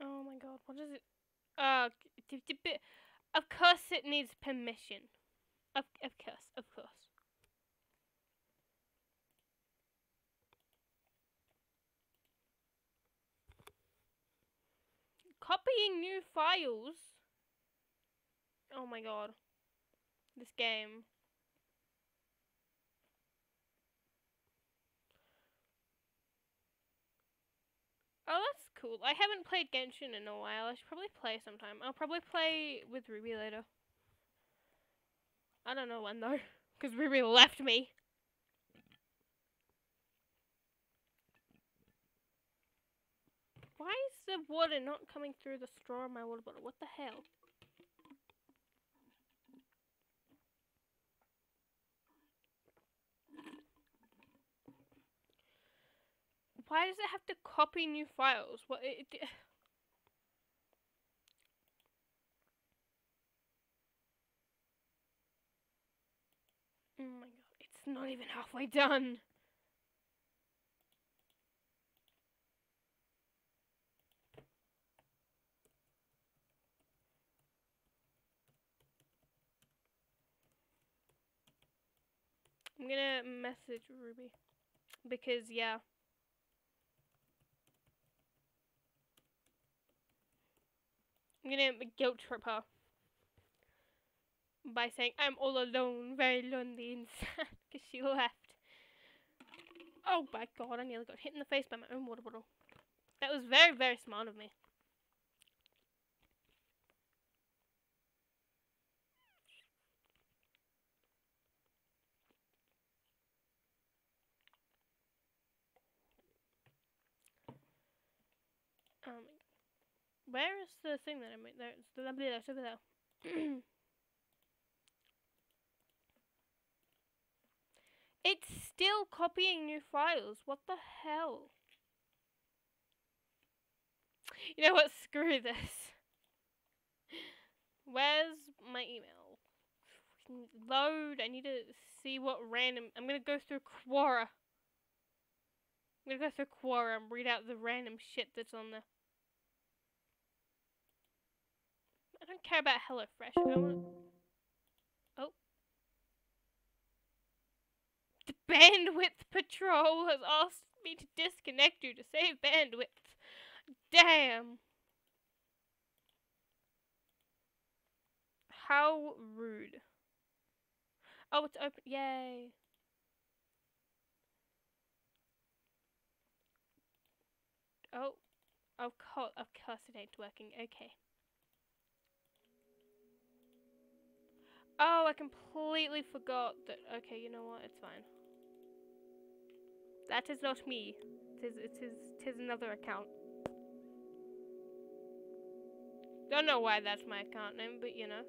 Oh my god, what is it? Uh, of course it needs permission. Of, of course, of course. Copying new files. Oh my god. This game. Oh, that's cool. I haven't played Genshin in a while. I should probably play sometime. I'll probably play with Ruby later. I don't know when though, [laughs] because Ruby left me. Why is the water not coming through the straw in my water bottle? What the hell? Why does it have to copy new files? What it, it [sighs] Oh my god, it's not even halfway done. I'm gonna message Ruby because yeah. I'm gonna guilt trip her by saying I'm all alone, very lonely and [laughs] sad because she left. Oh my god, I nearly got hit in the face by my own water bottle. That was very, very smart of me. Um, where is the thing that I made? There, it's the lovely that's over there. [clears throat] it's still copying new files. What the hell? You know what? [laughs] Screw this. Where's my email? Load. I need to see what random. I'm gonna go through Quora. I'm gonna go through Quora and read out the random shit that's on there. I don't care about HelloFresh. I want. Oh. The [laughs] Bandwidth Patrol has asked me to disconnect you to save bandwidth. Damn. How rude. Oh, it's open. Yay. Oh, of course, of course it ain't working. Okay. Oh, I completely forgot that. Okay, you know what? It's fine. That is not me. Tis it is tis another account. Don't know why that's my account name, but you know.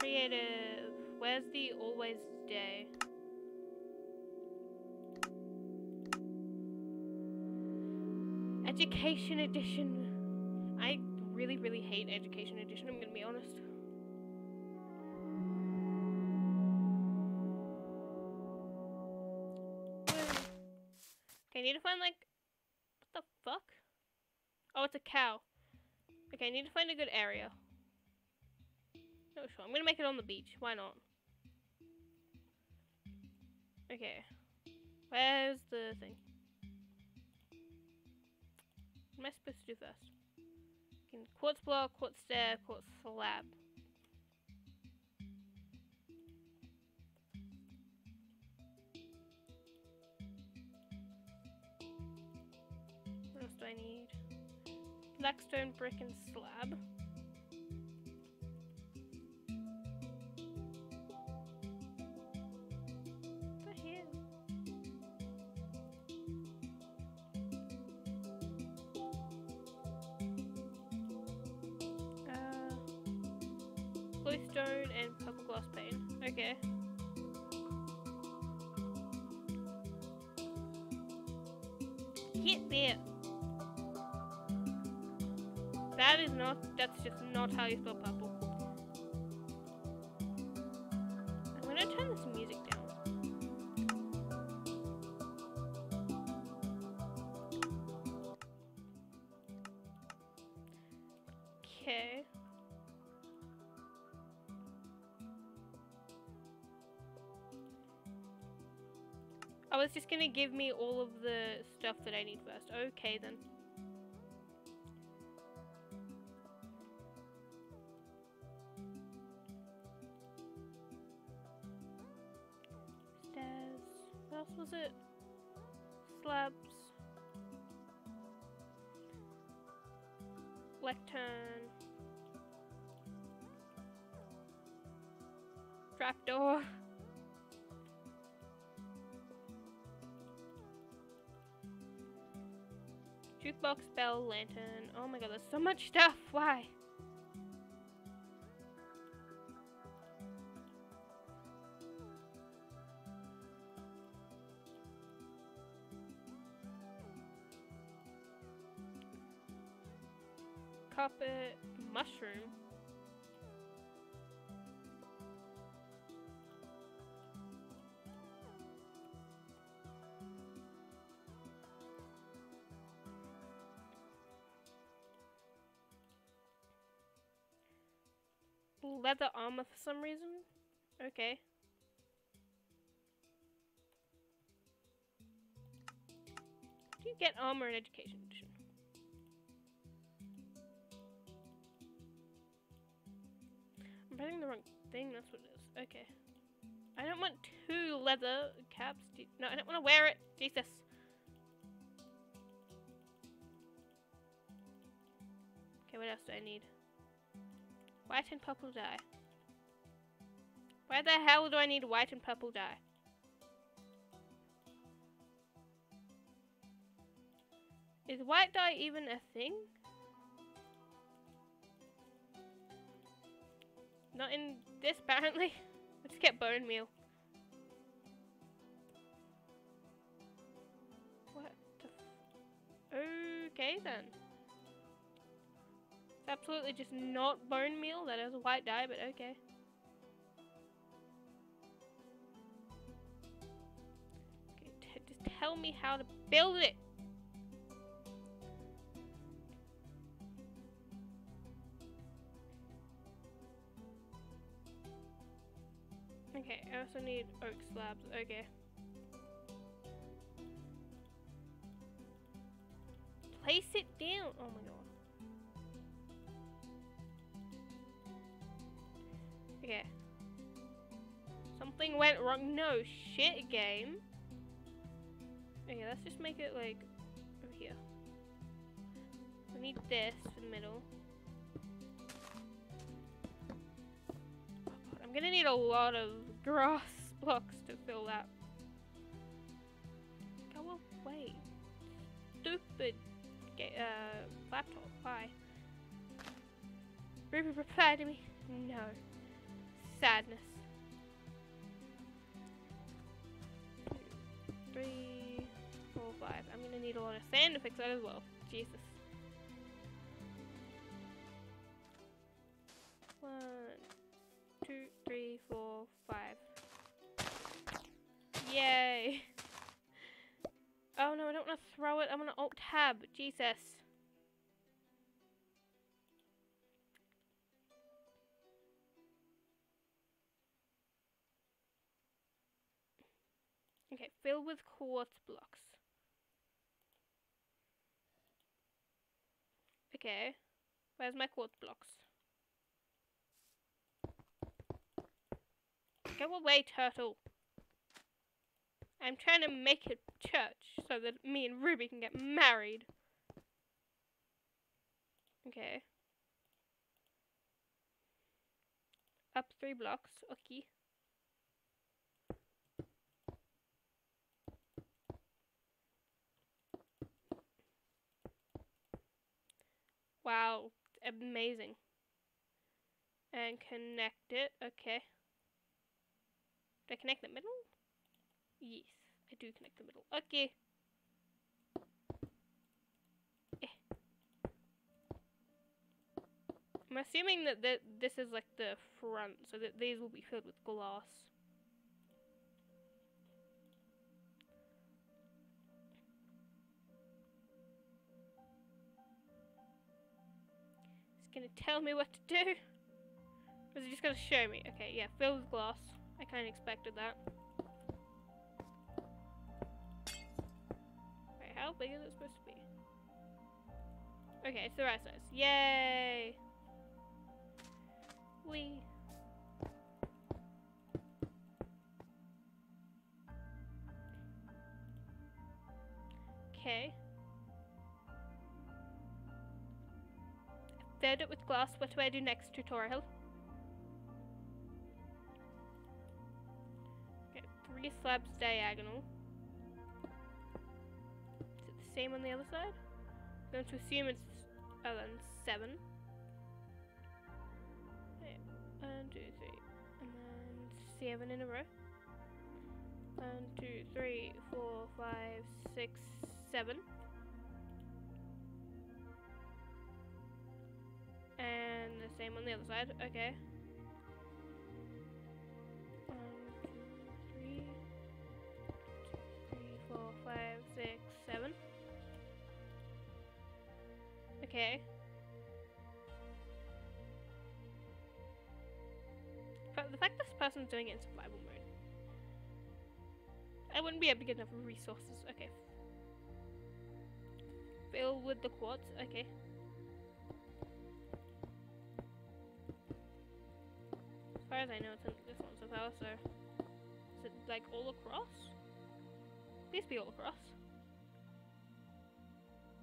Creative. Where's the always day? Education edition. I really, really hate education edition, I'm gonna be honest. [sighs] Okay, I need to find like what the fuck? Oh, it's a cow. Okay, I need to find a good area. No, sure. I'm gonna make it on the beach. Why not? Okay. Where's the thing? Am I supposed to do first? Okay, quartz block, quartz stair, quartz slab. What else do I need? Blackstone, brick, and slab. Bluestone and purple glass pane. Okay. Get there. That is not. That's just not how you spell purple. Give me all of the stuff that I need first. Okay then. Stairs. What else was it? Slabs. Lectern. Trapdoor. [laughs] Jukebox, bell, lantern. Oh my god, there's so much stuff. Why? Leather armor for some reason. Okay. Do you get armor in education? I'm pressing the wrong thing, that's what it is. Okay. I don't want two leather caps. No, I don't want to wear it. Jesus. Okay, what else do I need? White and purple dye. Why the hell do I need white and purple dye? Is white dye even a thing? Not in this, [laughs] apparently. Let's get bone meal. What the Okay then. It's absolutely just not bone meal, that is a white dye, but okay. Okay, just tell me how to build it. Okay, I also need oak slabs. Okay. Place it down. Oh my god. Okay. Something went wrong. No shit, game. Okay, let's just make it like over here. We need this for the middle. Oh god, I'm gonna need a lot of grass [laughs] blocks to fill that. Go away. Stupid uh, laptop. Bye. Ruby, reply to me. No. Sadness. Two, three, four, five. I'm gonna need a lot of sand to fix that as well. Jesus. One, two, three, four, five. Yay! [laughs] Oh no, I don't want to throw it. I'm gonna alt tab. Jesus. Okay, fill with quartz blocks. Okay, where's my quartz blocks? Go away, turtle. I'm trying to make a church so that me and Ruby can get married. Okay. Up three blocks. Okay. Wow, amazing. And connect it. Okay. Do I connect the middle? Yes, I do connect the middle. Okay. Eh. I'm assuming that th this is like the front, so that these will be filled with glass. Gonna tell me what to do? Or is he just gonna show me? Okay, yeah, fill with glass. I kinda expected that. Wait, how big is it supposed to be? Okay, it's the right size. Yay! We. Okay. Filled it with glass. What do I do next, tutorial? Okay, three slabs diagonal. Is it the same on the other side? I'm going to assume it's oh then seven. One, two, three, and then seven in a row. One, two, three, four, five, six, seven. Same on the other side. Okay. One, two, three, three, four, five, six, seven. Okay. But the fact this person's doing it in survival mode. I wouldn't be able to get enough resources. Okay. Fill with the quartz. Okay. Far as I know, it's in this one so far, so... Is it, like, all across? Please be all across.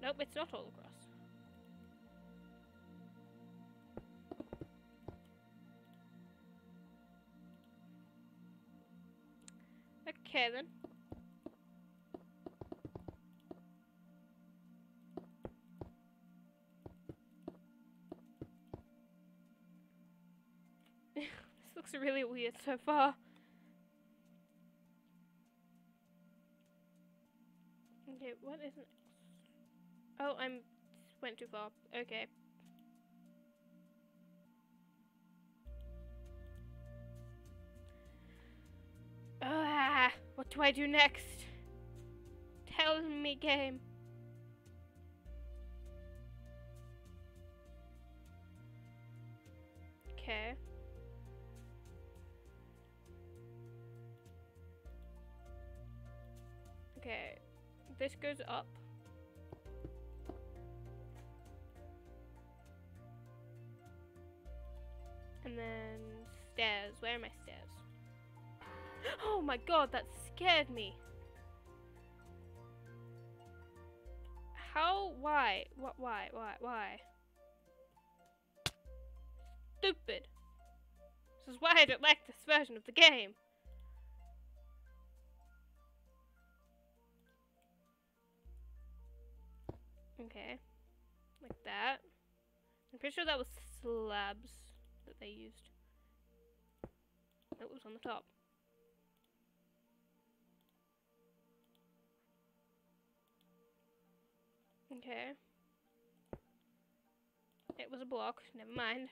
Nope, it's not all across. Okay then. Really weird so far. Okay, what is next? Oh, I'm went too far. Okay. Ah, what do I do next? Tell me, game. Okay. Goes up. And then stairs. Where are my stairs? [gasps] Oh my god, that scared me. How? Why? What? Why? Why? Why? Stupid. This is why I don't like this version of the game. Okay. Like that. I'm pretty sure that was slabs that they used. It was on the top. Okay. It was a block, never mind.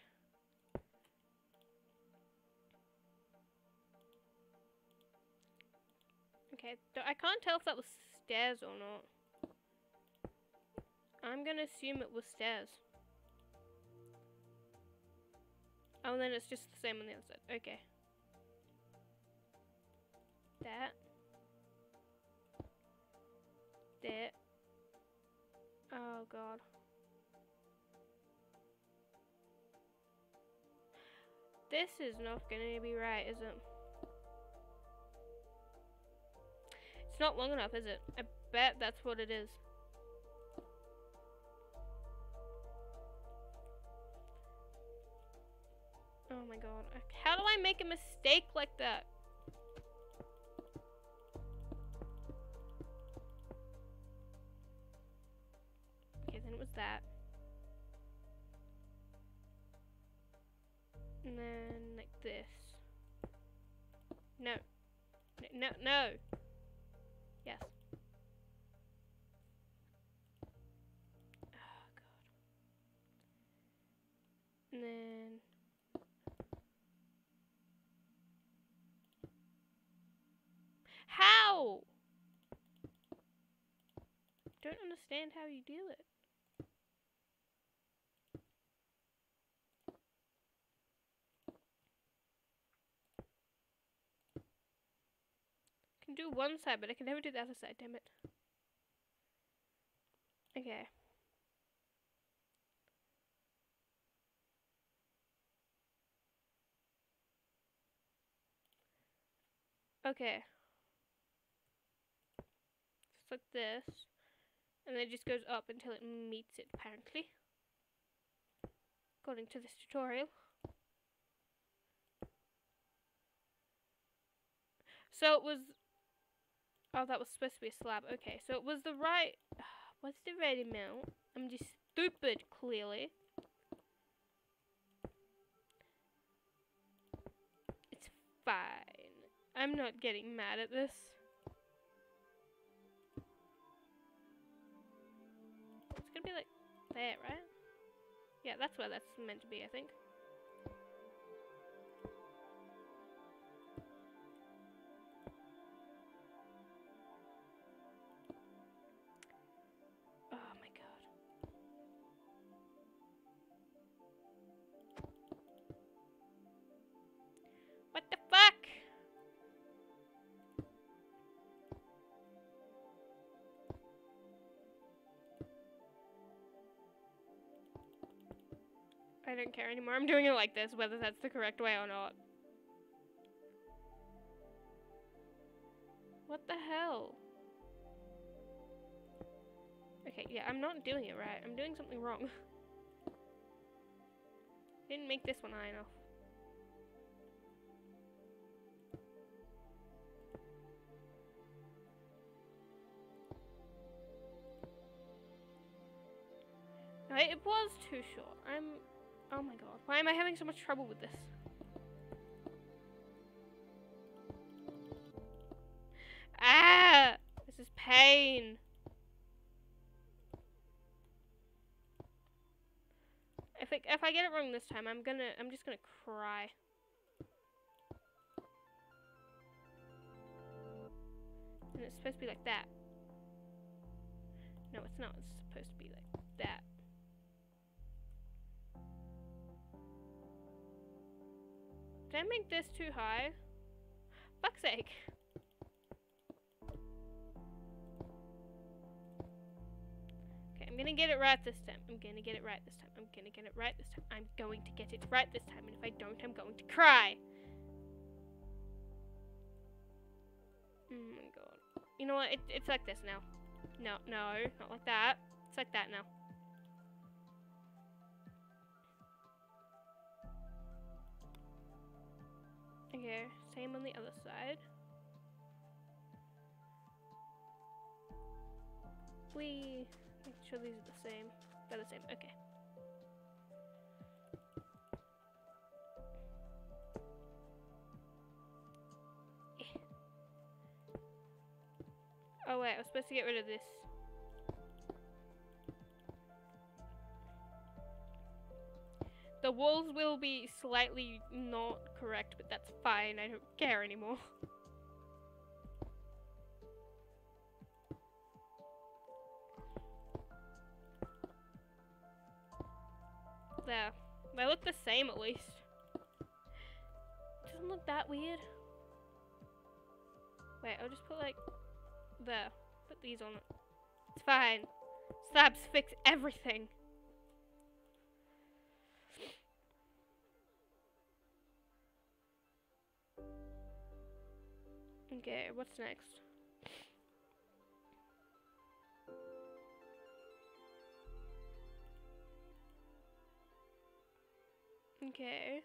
Okay, I can't tell if that was stairs or not. I'm gonna assume it was stairs. Oh, and then it's just the same on the other side. Okay. That. That. Oh god. This is not gonna be right, is it? It's not long enough, is it? I bet that's what it is. Oh my god. How do I make a mistake like that? Okay, then it was that. And then like this. No. No, no. Yes. Oh god. And then How? Don't understand how you do it. Can do one side, but I can never do the other side, damn it. Okay. Okay. Like this. And then it just goes up until it meets it, apparently. According to this tutorial. So it was... Oh, that was supposed to be a slab. Okay, so it was the right... [sighs] What's the right amount? I'm just stupid, clearly. It's fine. I'm not getting mad at this. Gonna be like there, right? Yeah, that's where that's meant to be, I think. I don't care anymore. I'm doing it like this, whether that's the correct way or not. What the hell? Okay, yeah, I'm not doing it right. I'm doing something wrong. [laughs] Didn't make this one high enough. No, it was too short. I'm... Oh my god. Why am I having so much trouble with this? Ah! This is pain. If I, if I get it wrong this time, I'm gonna, I'm just gonna cry. And it's supposed to be like that. No, it's not. It's supposed to be like that. Did I make this too high? Fuck's sake. Okay, I'm gonna get it right this time. I'm gonna get it right this time. I'm gonna get it right this time. I'm going to get it right this time. And if I don't, I'm going to cry. Oh my god. You know what? It, it's like this now. No, no, not like that. It's like that now. Okay, same on the other side. We make sure these are the same. They're the same. Okay. Eh. Oh wait, I was supposed to get rid of this. The walls will be slightly not correct, but that's fine. I don't care anymore. There. They look the same at least. Doesn't look that weird. Wait, I'll just put like there. Put these on it. It's fine. Slabs fix everything. Okay, what's next? Okay.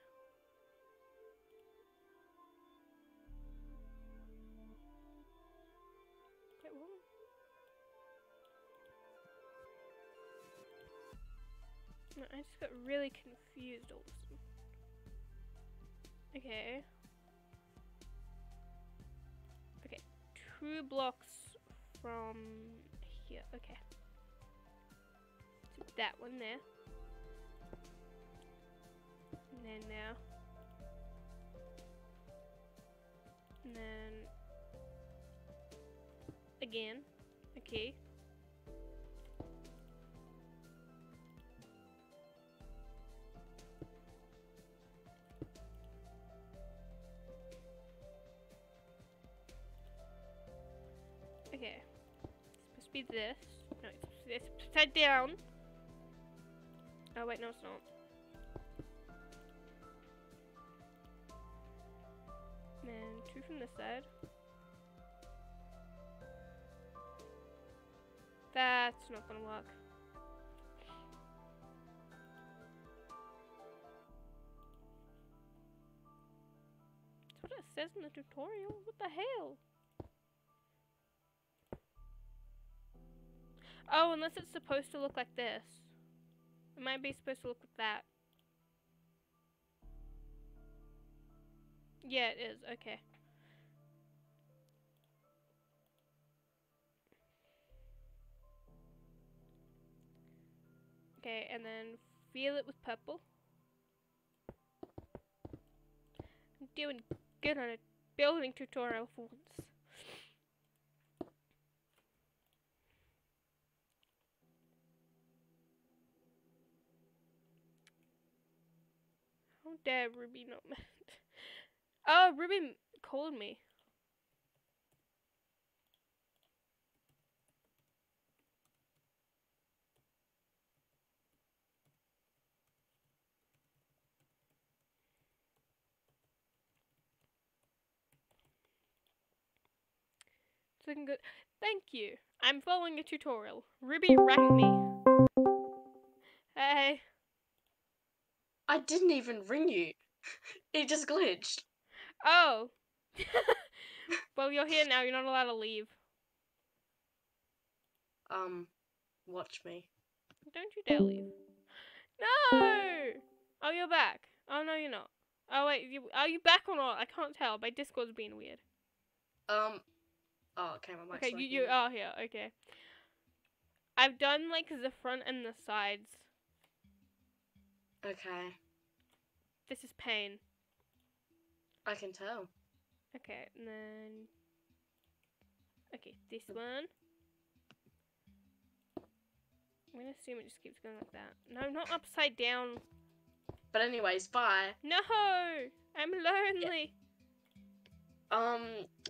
I just got really confused all of a sudden. Okay, two blocks from here. Okay. So that one there. And then now. And then again. Okay. Be this. No, it's this. Upside down. Oh wait, no, it's not. And then two from this side. That's not gonna work. That's what it says in the tutorial. What the hell? Oh, unless it's supposed to look like this. It might be supposed to look like that. Yeah, it is. Okay. Okay, and then fill it with purple. I'm doing good on a building tutorial for once. Dare Ruby not met? [laughs] Oh, Ruby called me. It's looking good. Thank you. I'm following a tutorial. Ruby rang me. Hey. I didn't even ring you. [laughs] It just glitched. Oh. [laughs] well, you're here now. You're not allowed to leave. Um, watch me. Don't you dare leave. No! Oh, you're back. Oh, no, you're not. Oh, wait. You, are you back or not? I can't tell. My Discord's being weird. Um, oh, okay, my mic's Okay, you, you are here. Okay. I've done, like, the front and the sides. Okay, This is pain. I can tell. Okay, and then... Okay, this one. I'm gonna assume it just keeps going like that. No, not upside down. But anyways, bye. No! I'm lonely. Um,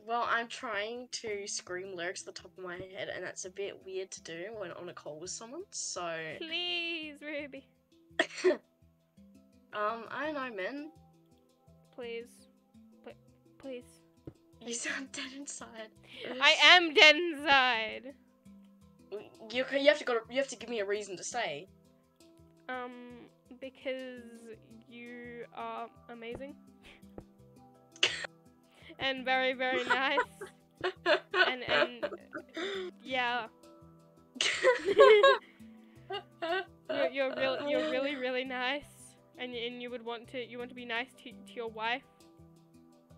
well, I'm trying to scream lyrics at the top of my head, and that's a bit weird to do when on a call with someone. So, Please, Ruby. [laughs] um, I don't know, man. Please. Pl- please. You sound dead inside. I am dead inside. You you have to go. You have to give me a reason to stay. Um, because you are amazing. and very, very [laughs] nice. And, and, yeah. [laughs] [laughs] You're, you're, real, you're really, really nice. And, and you would want to, you want to be nice to, to your wife.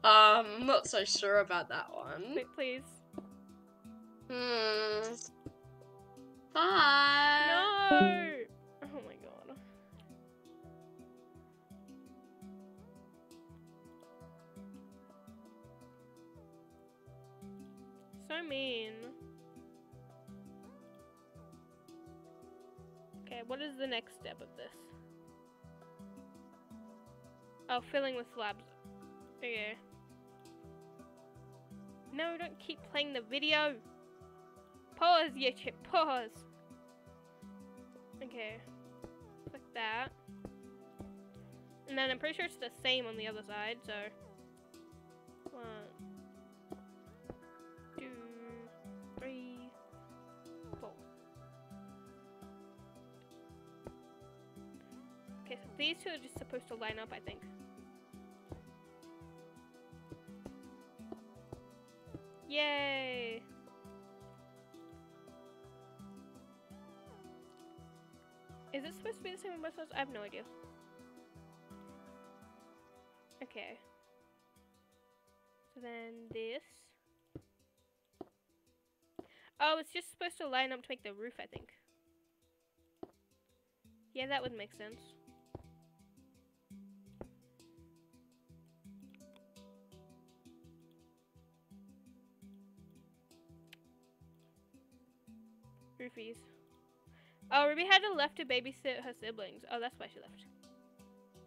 Um, I'm not so sure about that one. Pl- Please. Hmm. Bye. No! Oh my god. So mean. Okay, what is the next step of this? Oh, filling with slabs. Okay. No, don't keep playing the video. Pause, YouTube, pause. Okay. Like that. And then I'm pretty sure it's the same on the other side, so. One, two, three, four. Okay, so these two are just supposed to line up, I think. Yay! Is it supposed to be the same on both sides? I have no idea. Okay. So then this. Oh, it's just supposed to line up to make the roof, I think. Yeah, that would make sense. Roofies. Oh, Ruby had to left to babysit her siblings. Oh, that's why she left.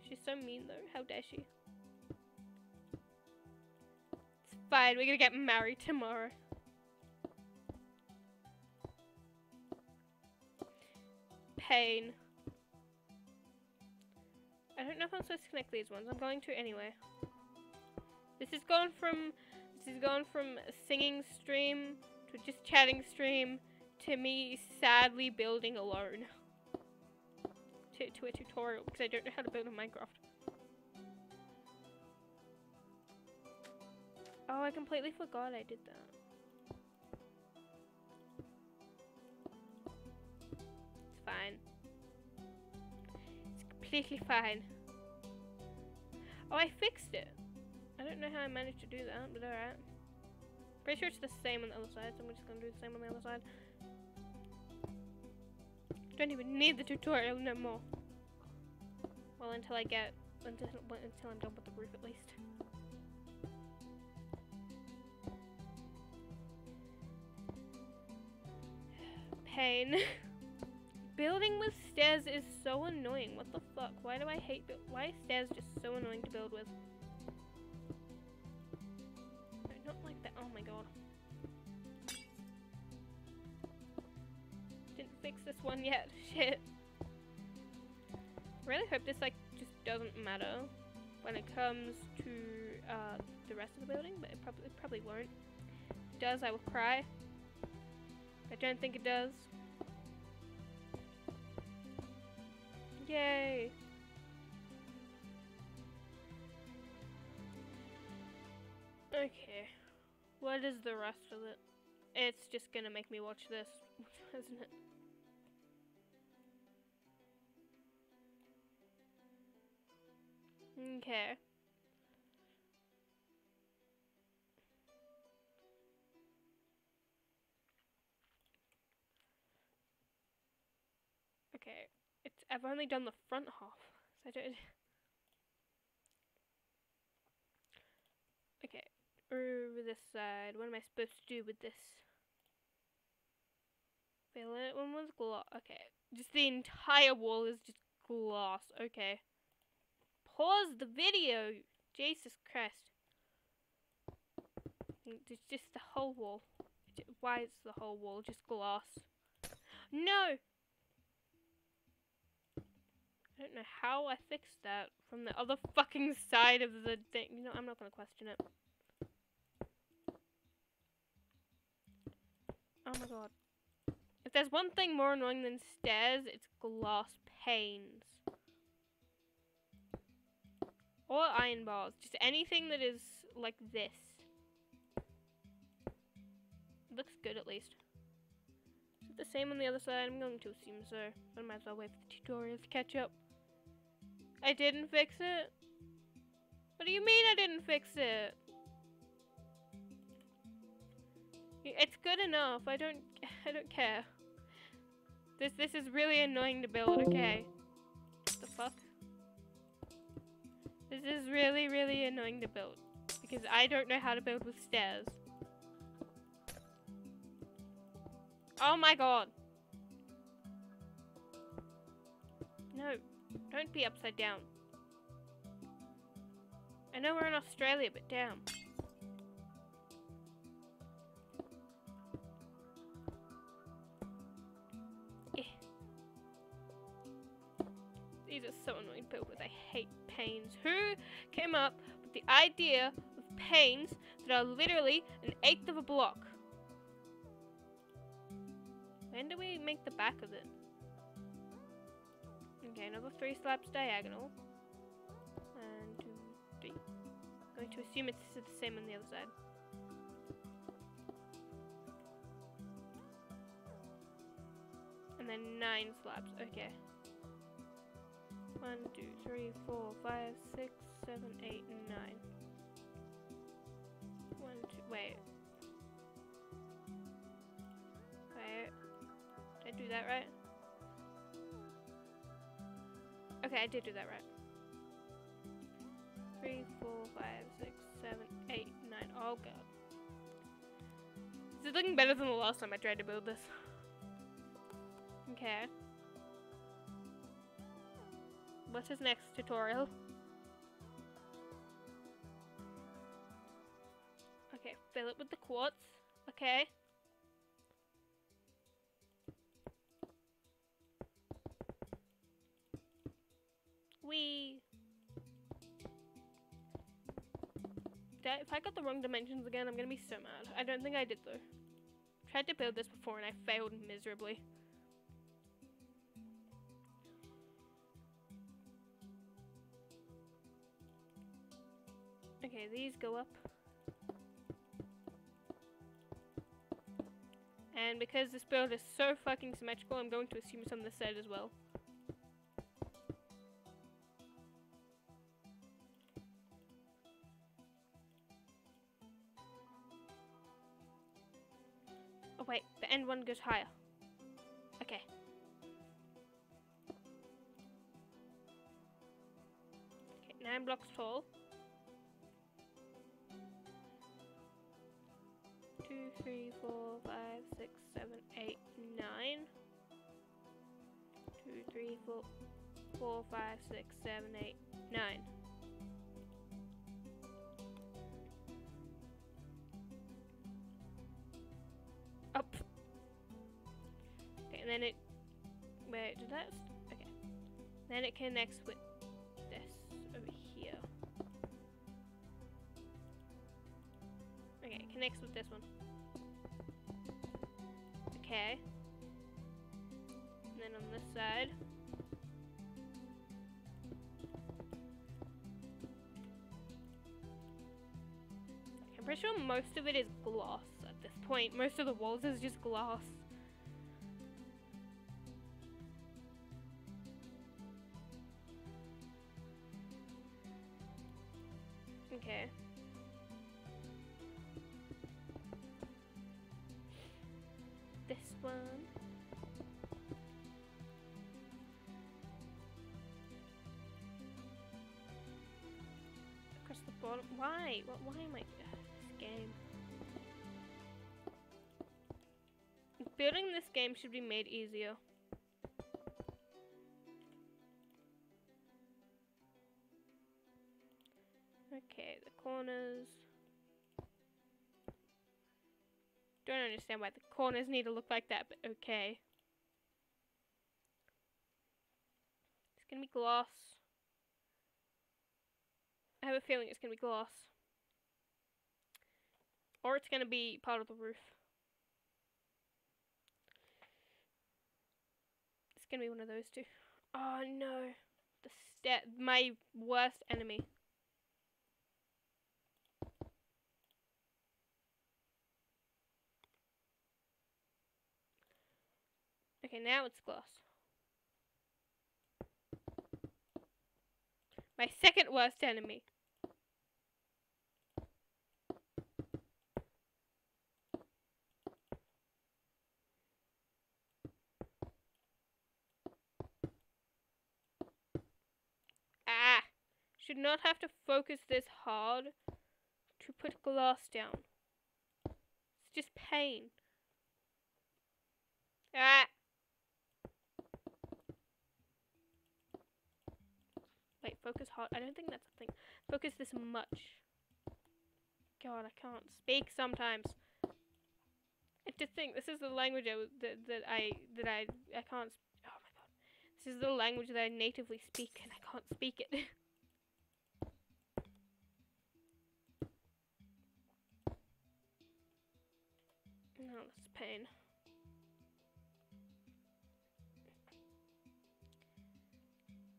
She's so mean, though. How dare she? It's fine. We're gonna get married tomorrow. Pain. I don't know if I'm supposed to connect these ones. I'm going to anyway. This is gone from... This is gone from singing stream to just chatting stream to me sadly building alone. To, to a tutorial because I don't know how to build in Minecraft. Oh, I completely forgot I did that. It's fine. It's completely fine. Oh, I fixed it. I don't know how I managed to do that, but alright. Pretty sure it's the same on the other side, so I'm just gonna do the same on the other side. Don't even need the tutorial no more. Well, until I get, until, until I'm done with the roof at least. [sighs] Pain. [laughs] Building with stairs is so annoying. What the fuck? Why do I hate bu- Why is stairs just so annoying to build with? I don't like that. Oh my god. This one yet. [laughs] Shit. Really hope this like just doesn't matter when it comes to uh, the rest of the building, but it probably it probably won't. If it does, I will cry. I don't think it does. Yay! Okay. What is the rest of it? It's just gonna make me watch this, [laughs] isn't it? Okay. Okay. It's I've only done the front half. So I don't Okay. Over this side. What am I supposed to do with this? Fill it one was glass. Okay. Just the entire wall is just glass. Okay. Pause the video. Jesus Christ. It's just the whole wall. Why is the whole wall just glass? No! I don't know how I fixed that from the other fucking side of the thing. You know, I'm not gonna question it. Oh my god. If there's one thing more annoying than stairs, it's glass panes. Or iron bars. Just anything that is like this. Looks good at least. Is it the same on the other side? I'm going to assume so. I might as well wait for the tutorial to catch up. I didn't fix it? What do you mean I didn't fix it? It's good enough. I don't [laughs] I don't care. This this is really annoying to build, okay. the fuck? This is really, really annoying to build. Because I don't know how to build with stairs. Oh my god. No, don't be upside down. I know we're in Australia, but damn. Eh. These are so annoying to build with. I hate panes. Who came up with the idea of panes that are literally an eighth of a block? When do we make the back of it? Okay, another three slabs diagonal. One, two, three. Going to assume it's the same on the other side. And then nine slabs. Okay. One, two, three, four, five, six, seven, eight, nine. One, two, wait. Wait. Did I do that right? Okay, I did do that right. Three, four, five, six, seven, eight, nine. Oh god. Is looking better than the last time I tried to build this. [laughs] Okay. What's his next tutorial? Okay, fill it with the quartz. Okay. Did if I got the wrong dimensions again, I'm gonna be so mad. I don't think I did though. Tried to build this before and I failed miserably. Okay, these go up. And because this build is so fucking symmetrical, I'm going to assume it's on this side as well. Oh wait, the end one goes higher. Okay. Okay, nine blocks tall. Two, three, four, five, six, seven, eight, nine. Two, three, four, four, five, six, seven, eight, nine. Up. Okay, and then it. Wait, did that? Okay. Then it connects with this over here. Okay, it connects with this one. Okay. And then on this side. I'm pretty sure most of it is glass at this point. Most of the walls is just glass. Why? What? Why am I? ugh, this game. Building this game should be made easier. Okay, the corners. Don't understand why the corners need to look like that, but okay. It's gonna be glass. I have a feeling it's gonna be glass. Or it's gonna be part of the roof. It's gonna be one of those two. Oh no. The step my worst enemy. Okay, now it's glass. My second worst enemy. Ah! Should not have to focus this hard to put glass down. It's just pain. Ah! Wait, focus hard. I don't think that's a thing. Focus this much. God, I can't speak sometimes. And to think, this is the language I, that that I that I I can't. sp- my god, this is the language that I natively speak, and I can't speak it. [laughs] No, that's pain.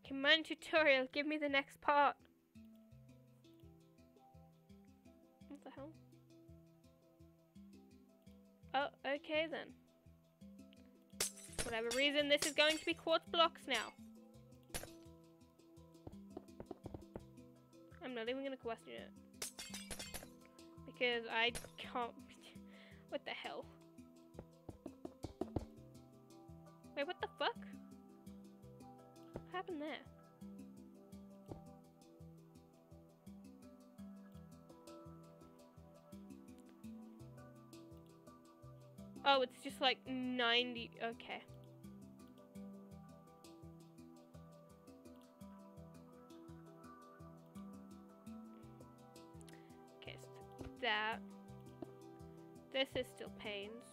Command tutorial, give me the next part. What the hell? Oh, okay then. Whatever reason, this is going to be quartz blocks now. I'm not even gonna question it. Because I can't. [laughs] What the hell? Wait, what the fuck? What happened there? Oh, it's just like 90. Okay. Okay, so that. This is still pains.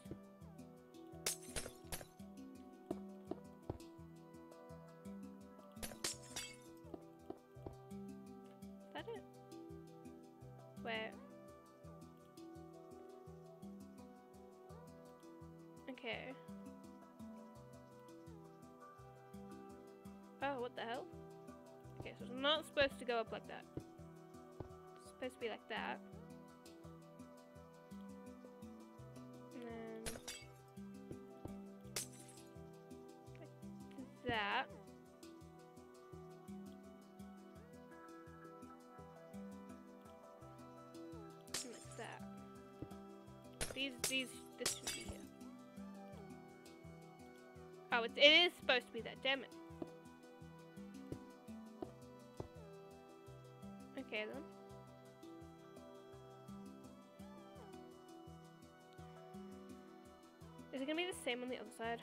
Not supposed to go up like that. It's supposed to be like that. Like that. Like that. These, these, this should be here. Oh, it, it is supposed to be that. Damn it. Is it gonna be the same on the other side?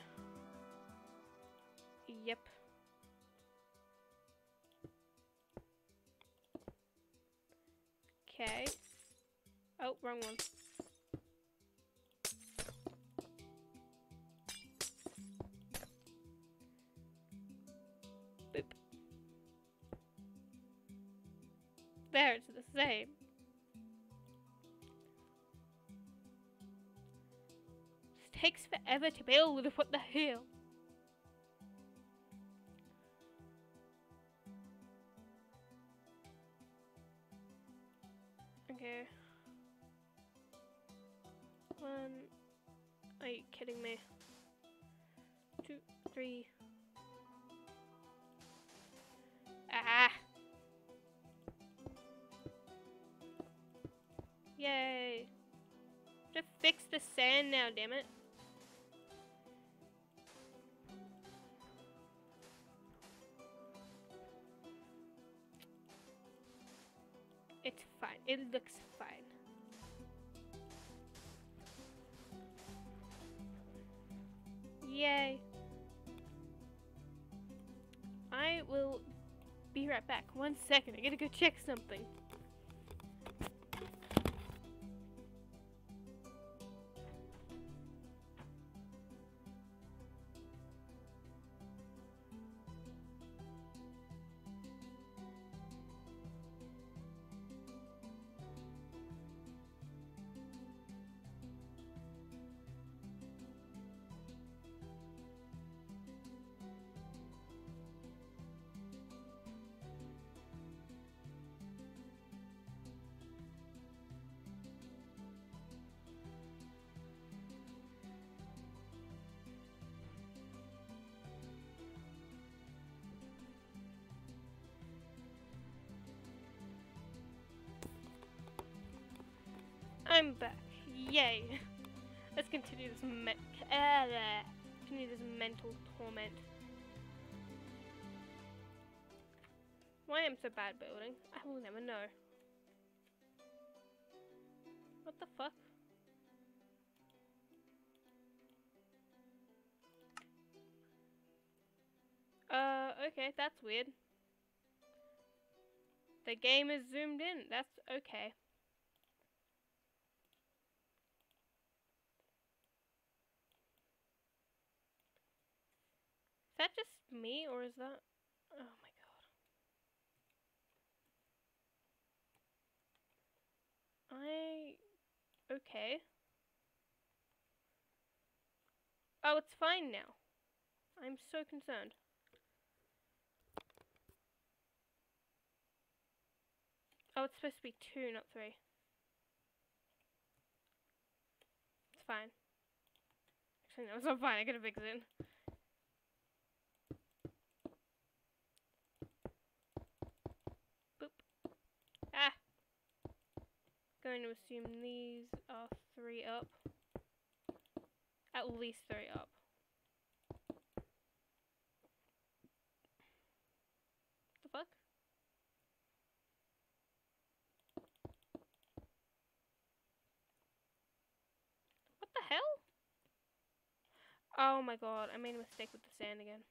Yep. Okay. Oh, wrong one. Takes forever to build. What the hell? Okay. One. Are you kidding me? Two, three. Ah! Yay! Just fix the sand now, damn it. It looks fine. Yay. I will be right back. One second. I gotta go check something. Continue this me- uh, this mental torment. Why I'm so bad building, I will never know. What the fuck? Uh, okay, that's weird. The game is zoomed in. That's okay. That just me or is that Oh my god. I okay. Oh, it's fine now. I'm so concerned. Oh, it's supposed to be two, not three. It's fine. Actually, no, it's not fine. I gotta fix it. Boop. Ah! Going to assume these are three up. At least three up. The fuck? What the hell? Oh my god, I made a mistake with the sand again.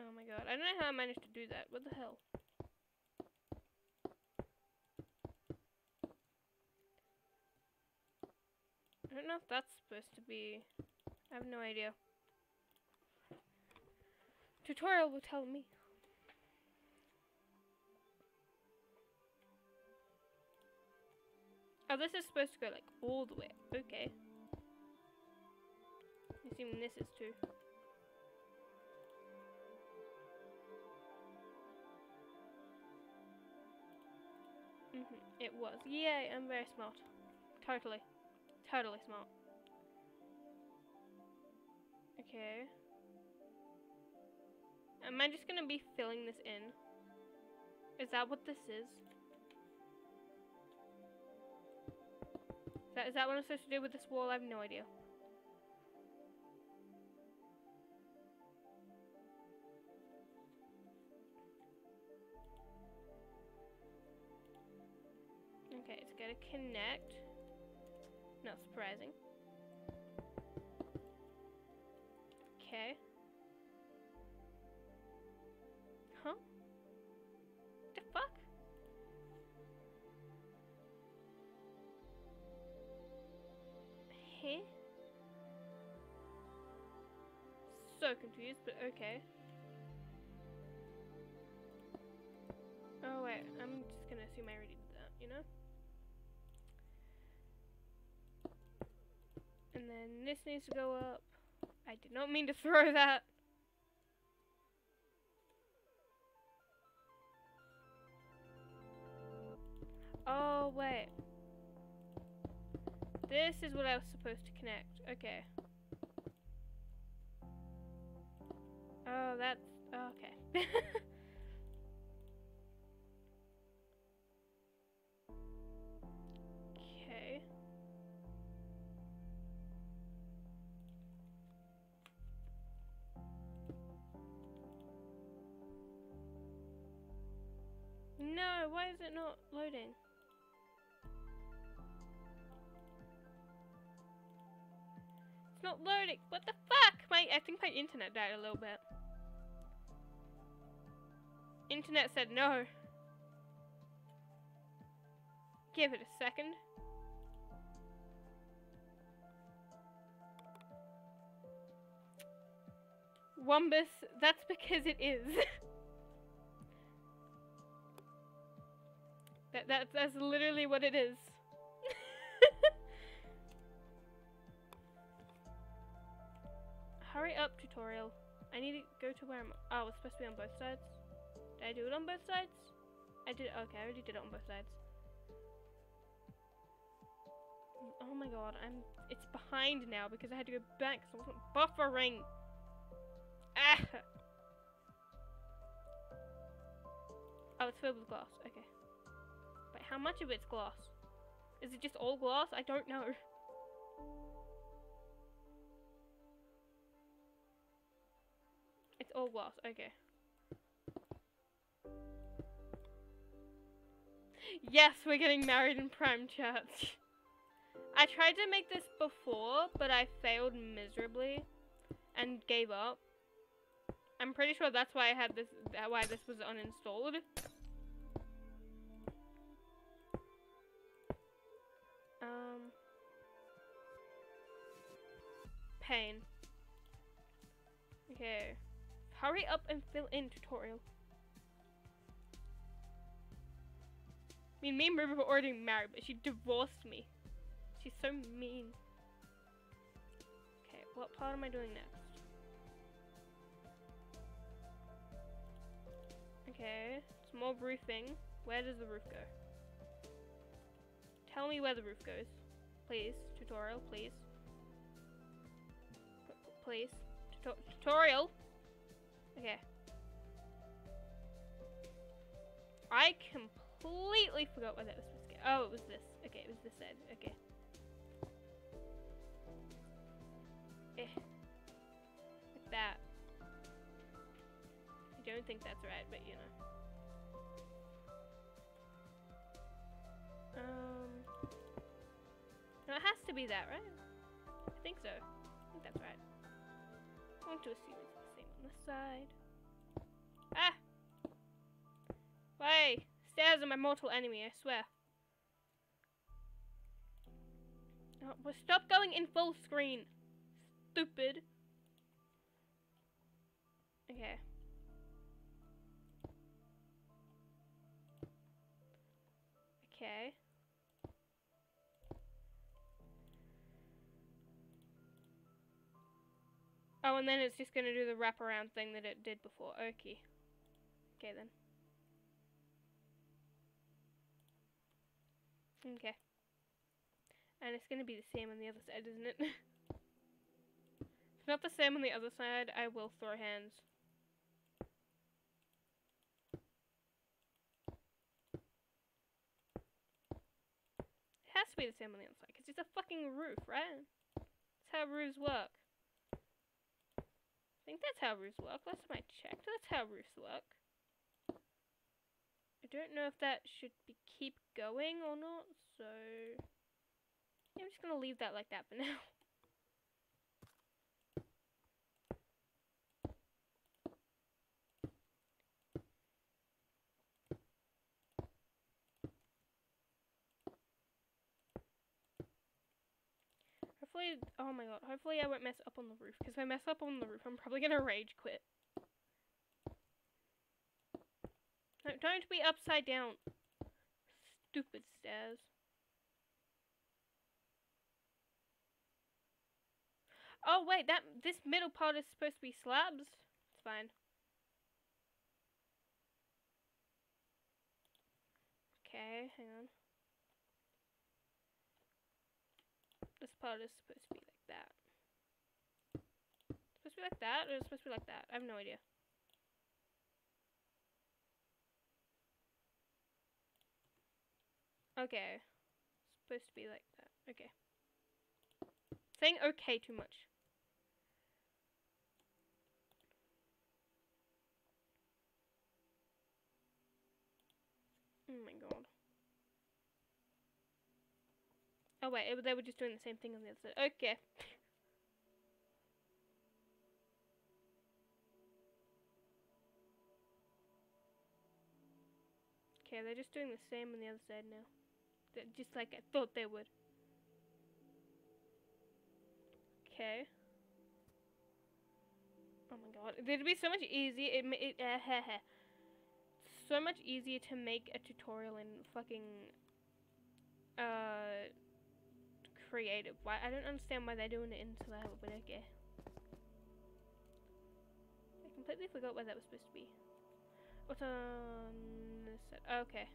Oh my god, I don't know how I managed to do that. What the hell? I don't know if that's supposed to be. I have no idea. Tutorial will tell me. Oh, this is supposed to go like all the way. Okay. Assuming this is too. Mhm. It was. Yay! I'm very smart. Totally. Totally smart. Okay. Am I just gonna be filling this in? Is that what this is? Is that, is that what I'm supposed to do with this wall? I have no idea. Okay, it's gotta connect. Not surprising. Okay. Huh? The fuck? Hey? So confused, but okay. And this needs to go up. I did not mean to throw [laughs] that. Oh, wait. This is what I was supposed to connect. Okay. Oh, that's... Oh, okay. okay. [laughs] loading? It's not loading. What the fuck? My I think my internet died a little bit. Internet said no. Give it a second. Wombus, that's because it is. [laughs] that, that that's literally what it is. [laughs] Hurry up, tutorial. I need to go to where I'm. Oh, it's supposed to be on both sides. Did I do it on both sides? I did. Okay, I already did it on both sides. Oh my god, I'm. It's behind now because I had to go back. So I wasn't buffering. Ah. [laughs] Oh, it's filled with glass. Okay. How much of it's glass? Is it just all glass? I don't know. It's all glass. Okay. Yes, we're getting married in Prime Church. I tried to make this before, but I failed miserably and gave up. I'm pretty sure that's why I had this, why this was uninstalled. Um, pain. Okay. Hurry up and fill in tutorial. I mean, me and River were already married, but she divorced me. She's so mean. Okay, what part am I doing next? Okay, more roofing. Where does the roof go? Tell me where the roof goes. Please, tutorial, please. Please. Tuto tutorial! Okay. I completely forgot where that was supposed to go. Oh, it was this. Okay, it was this side. Okay. Eh. Like that. I don't think that's right, but you know. Um. No, it has to be that, right? I think so. I think that's right. I'm going to assume it's the same on this side. Ah! Why? Stairs are my mortal enemy, I swear. Oh, well, stop going in full screen. Stupid. Okay. Okay. Oh, and then it's just gonna do the wraparound thing that it did before. Okay. Okay then. Okay. And it's gonna be the same on the other side, isn't it? [laughs] if not the same on the other side, I will throw hands. It has to be the same on the other side, because it's a fucking roof, right? That's how roofs work. I think that's how roofs work. Last time I checked, that's how roofs work. I don't know if that should be keep going or not, so yeah, I'm just gonna leave that like that for now. [laughs] Oh my god, hopefully I won't mess up on the roof, because if I mess up on the roof, I'm probably gonna rage quit. No, don't be upside down. Stupid stairs. Oh wait, that this middle part is supposed to be slabs. It's fine. Okay, hang on. This part is supposed to be like that. Supposed to be like that, or it's supposed to be like that? I have no idea. Okay. Supposed to be like that. Okay. Saying okay too much. Oh my god. Oh wait, it, they were just doing the same thing on the other side. Okay. okay, they're just doing the same on the other side now. They're just like I thought they would. Okay. Oh my god, it'd be so much easier. It, it uh, [laughs] so much easier to make a tutorial in fucking uh creative. Why I don't understand why they're doing it in survival, but okay. I completely forgot where that was supposed to be. What's on this? Oh, okay.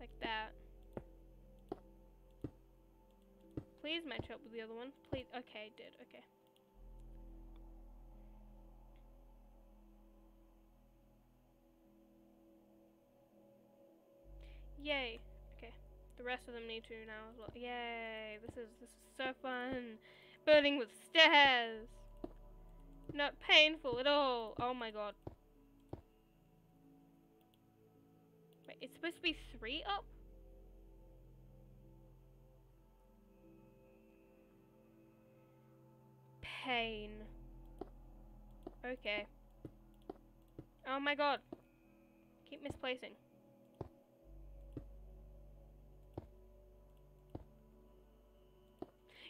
Like that. Please match up with the other one. Please. Okay, it did. Okay. Yay. Okay. The rest of them need to now as well. Yay. This is this is so fun. Building with stairs. Not painful at all. Oh my god. Wait, it's supposed to be three up? Pain. Okay. Oh my god. Keep misplacing.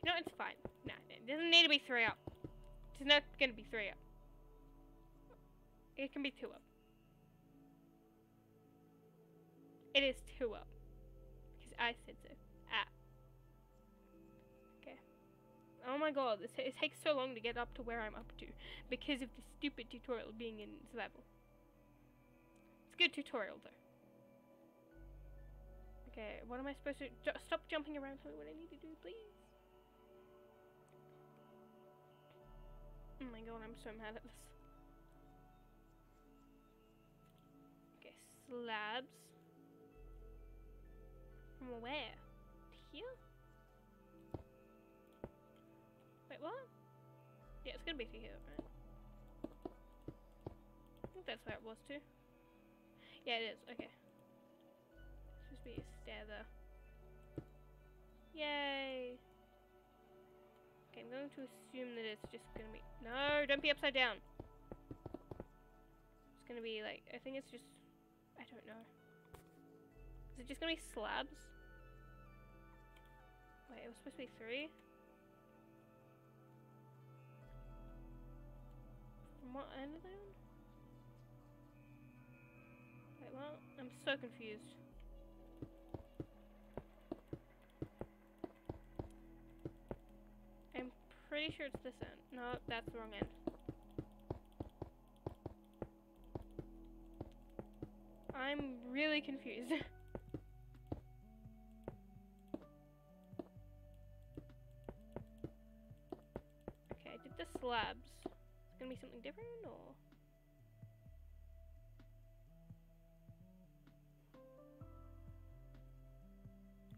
No, it's fine. Nah, it doesn't need to be three up. It's not gonna be three up. It can be two up. It is two up. Because I said so. Ah. Okay. Oh my god, this, it takes so long to get up to where I'm up to. Because of the stupid tutorial being in survival. It's a good tutorial though. Okay, what am I supposed to... Stop jumping around, tell me what I need to do, please. Oh my god, I'm so mad at this. Okay, slabs. From where? Here? Wait, what? Yeah, it's gonna be to here, right? I think that's where it was too. Yeah, it is. Okay. It's supposed to be a stair there. Yay! Okay, I'm going to assume that it's just gonna be. No, don't be upside down. It's gonna be like. I think it's just. I don't know. Is it just gonna be slabs? Wait, it was supposed to be three? From what end are they? Wait, what? I'm so confused. Pretty sure it's this end. No, that's the wrong end. I'm really confused. [laughs] okay, I did the slabs. Is it gonna be something different or?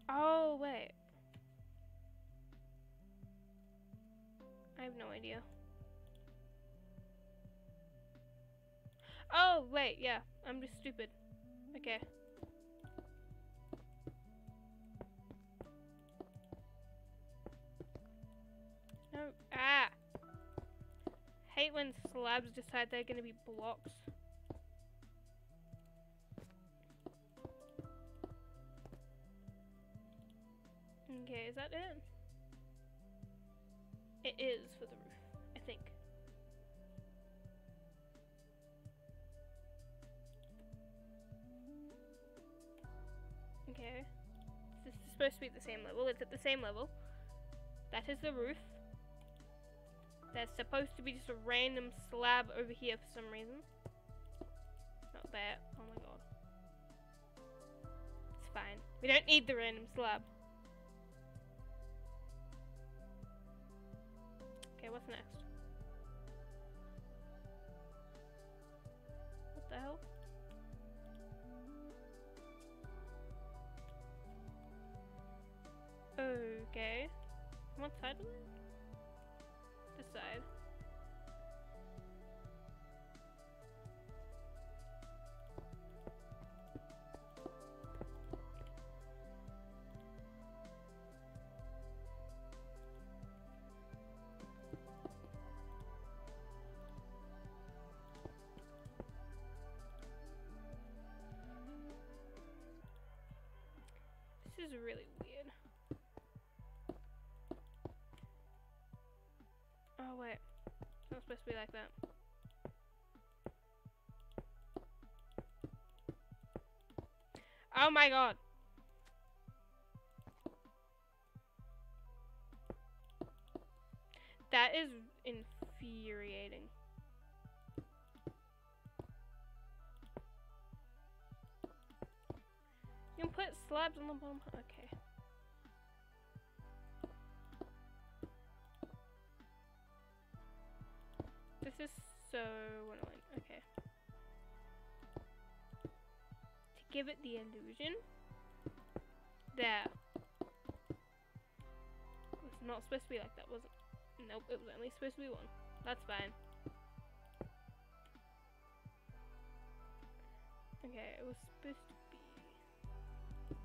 Oh, wait. I have no idea. Oh, wait, yeah. I'm just stupid. Okay. No. Ah! Hate when slabs decide they're gonna be blocks. Okay, is that it? It is for the roof, I think. Okay. This is supposed to be the same level. It's at the same level. That is the roof. There's supposed to be just a random slab over here for some reason. Not there. Oh my god. It's fine. We don't need the random slab. Okay, what's next? What the hell? Okay. What side was it? This side. Really weird. Oh wait, it's not supposed to be like that. Oh my god! That is infuriating. You can put slabs on the bottom. Give it the illusion. There. It's not supposed to be like that, was it? Nope, it was only supposed to be one. That's fine. Okay, it was supposed to be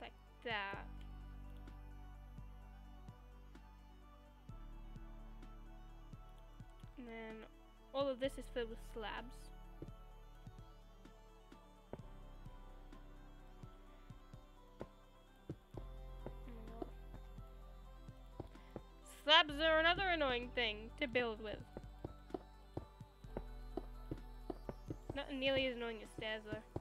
like that. And then all of this is filled with slabs. Are another annoying thing to build with. Not nearly as annoying as stairs though.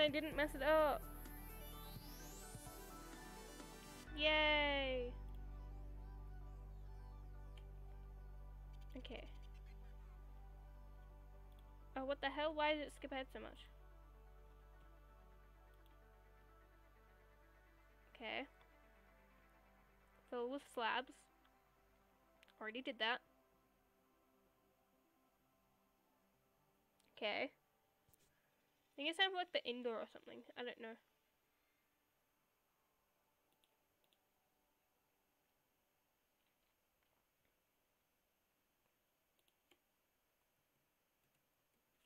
And I didn't mess it up. Yay. Okay. Oh, what the hell? Why did it skip ahead so much? Okay. Fill with slabs. Already did that. Okay. I it's time for like the indoor or something. I don't know.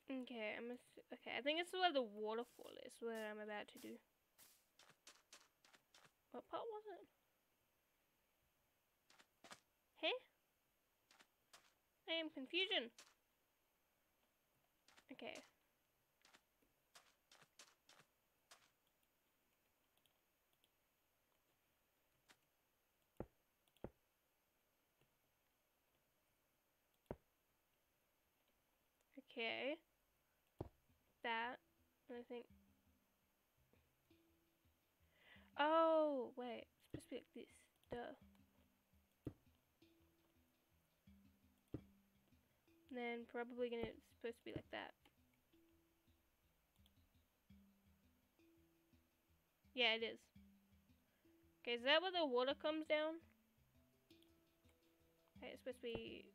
Okay, I'm okay. I think it's where the waterfall is. Where I'm about to do. What part was it? Hey? I am confusion. Okay. Okay. That. I think. Oh, wait. It's supposed to be like this. Duh. And then probably gonna it's supposed to be like that. Yeah, it is. Okay, is that where the water comes down? Okay, it's supposed to be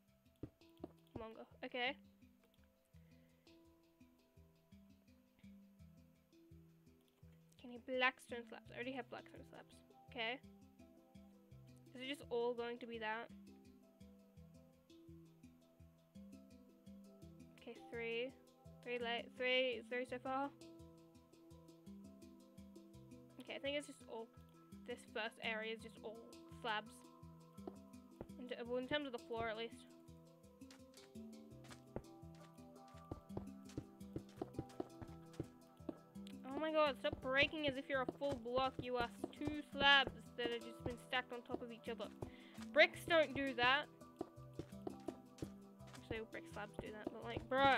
longer. Okay. Can you blackstone slabs? I already have blackstone slabs. Okay. Is it just all going to be that? Okay, three. Three light three three so far. Okay, I think it's just all this first area is just all slabs. In, well, in terms of the floor at least. Oh my god, stop breaking as if you're a full block. You are two slabs that have just been stacked on top of each other. Bricks don't do that. Actually, brick slabs do that, but like, bro.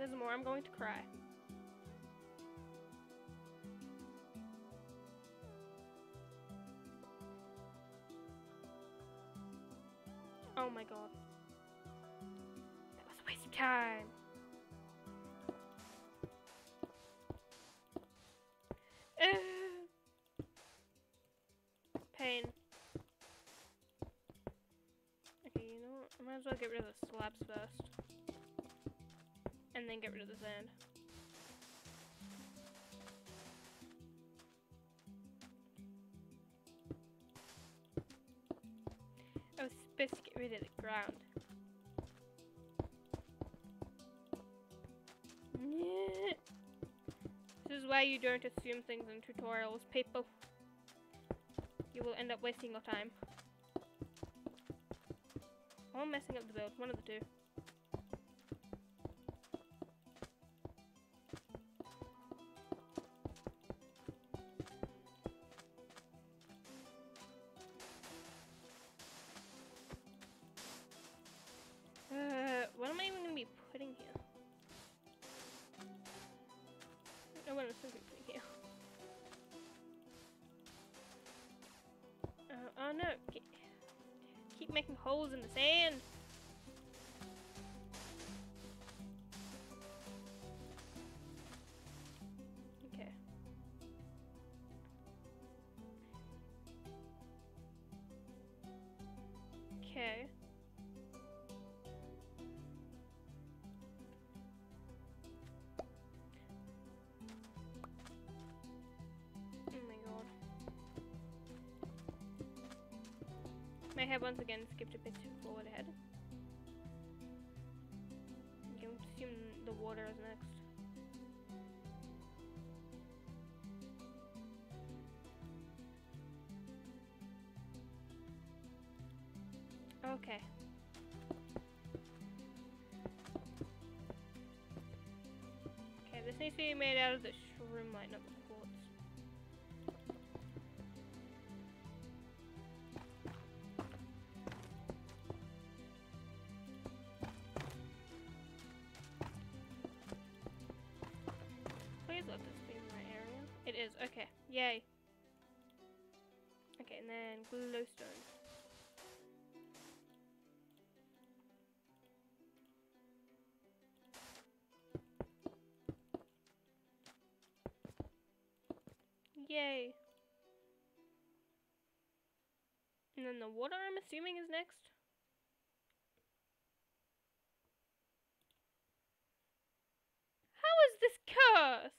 There's more. I'm going to cry. Oh my god. That was a waste of time. [sighs] Pain. Okay, you know what? I might as well get rid of the slabs first. And then get rid of the sand. I was supposed to get rid of the ground. This is why you don't assume things in tutorials, people. You will end up wasting your time. Or messing up the build, one of the two. A bit too forward ahead. You can assume the water is next. Okay. Okay, this needs to be made out of the Yay. And then the water, I'm assuming, is next. How is this cursed?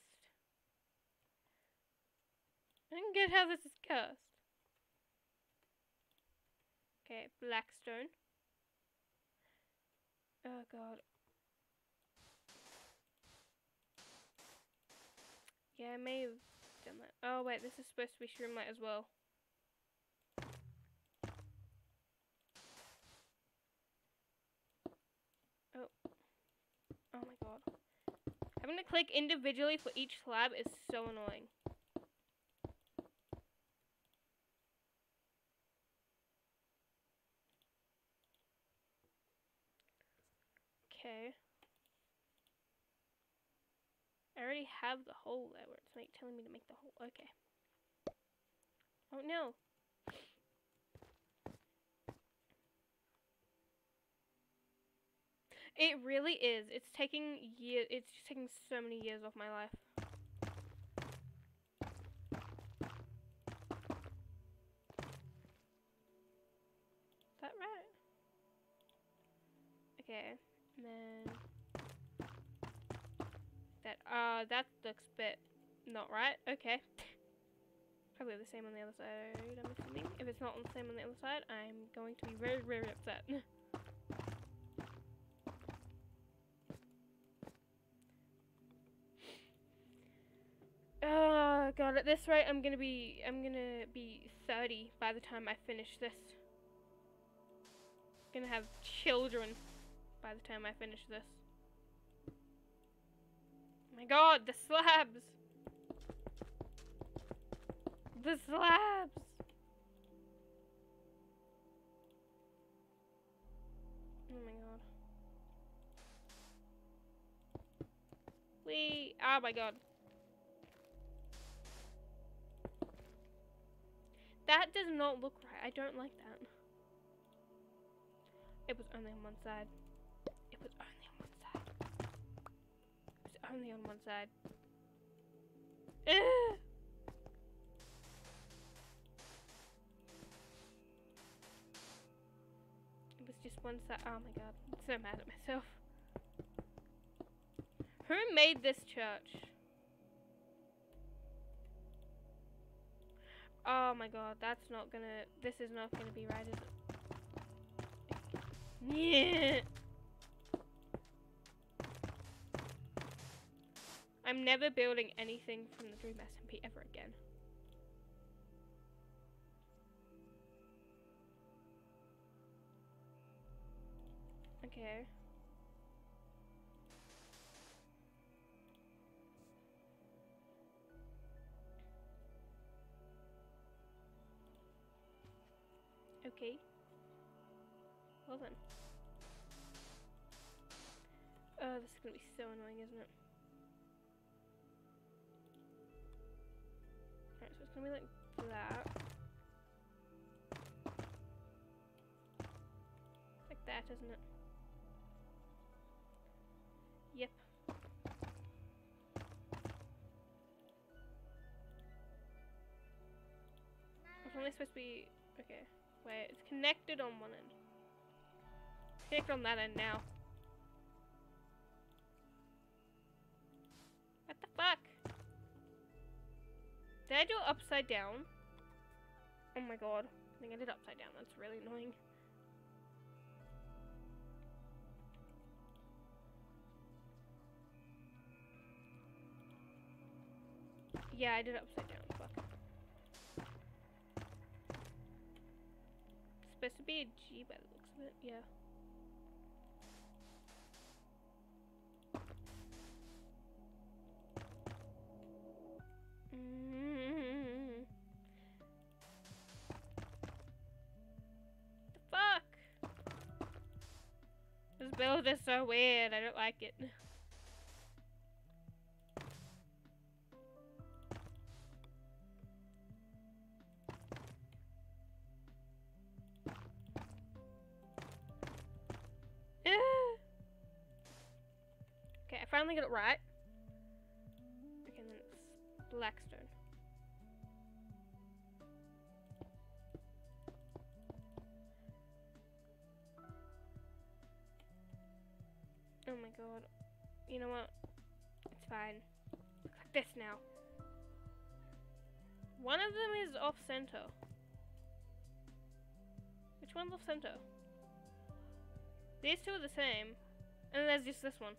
I don't get how this is cursed. Okay, blackstone. Oh god. Yeah, I may have Oh wait, this is supposed to be shroomlight as well. Oh. Oh my god. Having to click individually for each slab is so annoying. Okay. I already have the hole there where it's like telling me to make the hole. Okay. Oh no. It really is. It's taking years. It's taking so many years off my life. That. Uh, that looks a bit not right. Okay. Probably the same on the other side. I'm assuming. If it's not the same on the other side, I'm going to be very, very upset. [laughs] Oh god, at this rate I'm gonna be I'm gonna be 30 by the time I finish this. Gonna have children by the time I finish this. My god, the slabs! The slabs! Oh my god. We oh my god. That does not look right. I don't like that. It was only on one side. It was only only on one side. Eh. It was just one side. Oh my god. I'm so mad at myself. Who made this church? Oh my god, that's not gonna. This is not gonna be right, is it? Yeah. I'm never building anything from the Dream SMP ever again. Okay. Okay. Well then. Oh, this is gonna be so annoying, isn't it? Gonna be like that. Like that, isn't it? Yep. It's only supposed to be okay. Wait, it's connected on one end. It's connected on that end now. What the fuck? Did I do it upside down? Oh my god. I think I did upside down. That's really annoying. Yeah, I did upside down. Fuck. It's supposed to be a G by the looks of it. Yeah. Mm. build is so weird. I don't like it. [laughs] okay, I finally got it right. You know what? It's fine. Looks like this now. One of them is off center. Which one's off center? These two are the same. And there's just this one.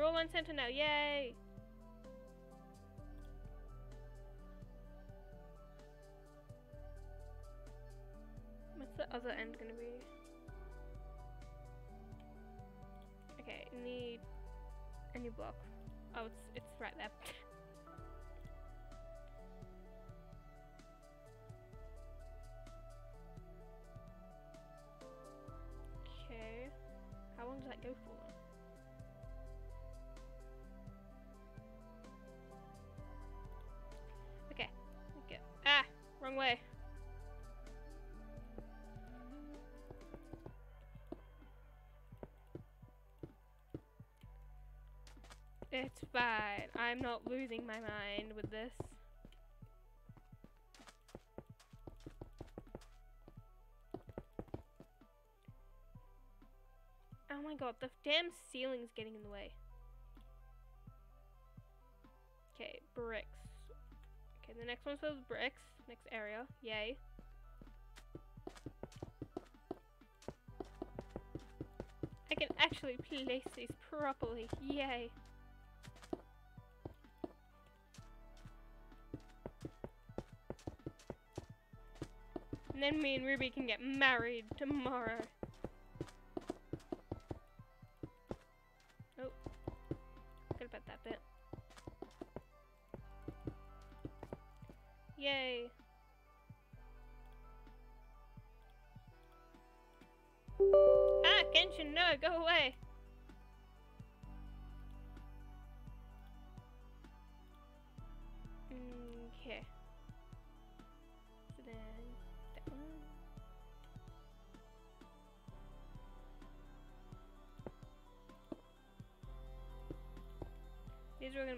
They're center now. Yay! What's the other end gonna be? Okay, need a new block. Oh, it's it's right there. [laughs] okay, how long does that go for? Fine. I'm not losing my mind with this. Oh my god, the damn ceiling's getting in the way. Okay, bricks. Okay, the next one's the bricks. Next area. Yay. I can actually place these properly. Yay. And then me and Ruby can get married tomorrow.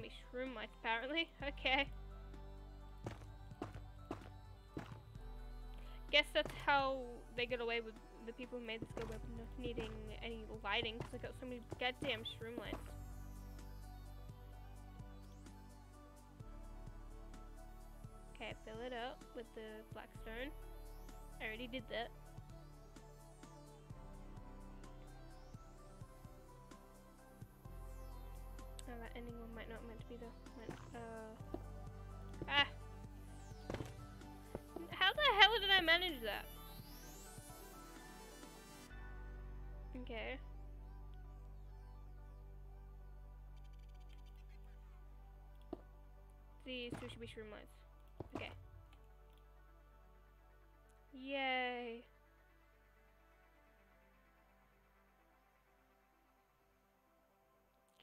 Be shroom lights apparently. [laughs] Okay. Guess that's how they get away with the people who made this go web not needing any lighting because they got so many goddamn shroom lights. Okay, fill it up with the black stone. I already did that. Oh, that ending one might not meant to be the meant, uh Ah How the hell did I manage that? Okay. These sushi should be shroom lights. Okay. Yay.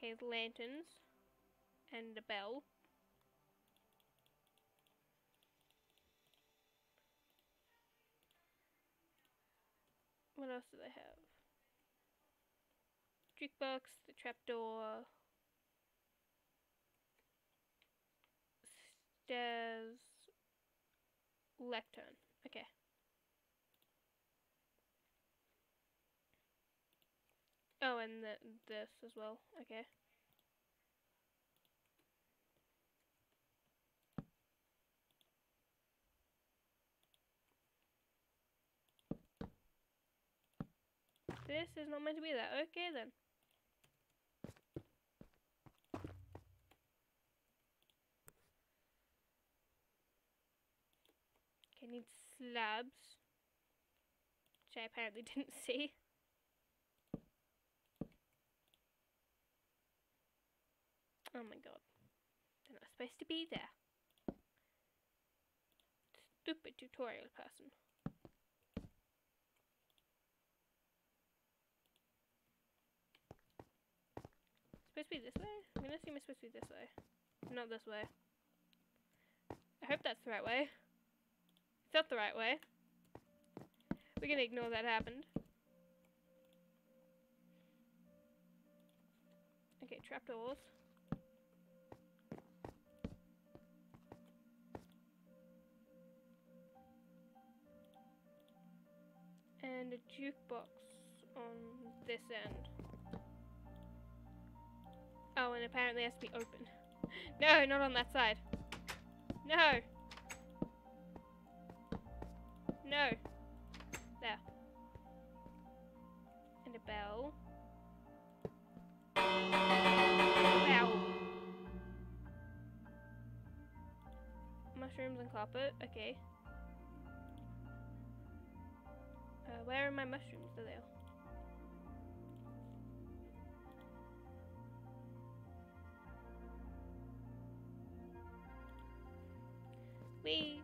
Okay, lanterns and a bell. What else do they have? Jukebox, the trapdoor, stairs, lectern. Okay. Oh, and the, this as well. Okay. This is not meant to be that. Okay then. Okay, need slabs. Which I apparently [laughs] didn't see. Oh my god. They're not supposed to be there. Stupid tutorial person. Supposed to be this way? I'm gonna assume it's supposed to be this way. Not this way. I hope that's the right way. It's not the right way. We're gonna ignore that happened. Okay, trapdoors. Jukebox on this end. Oh, and apparently it has to be open. [laughs] No, not on that side. No. No. There. And a bell. Wow. Mushrooms and carpet. Okay. Uh, where are my mushrooms? Are they? Wee.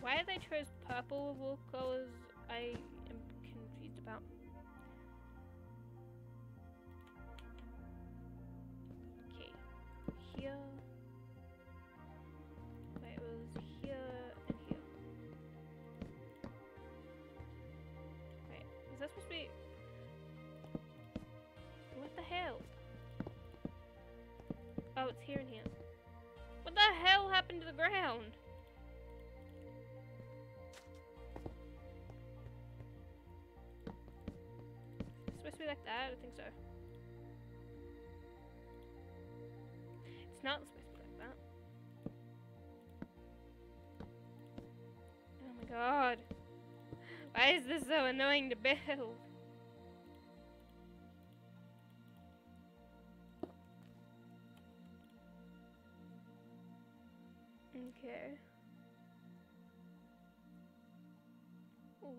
Why have they chose purple of all colors, I that? I think so. It's not supposed to be like that. Oh my god. Why is this so annoying to build? Okay.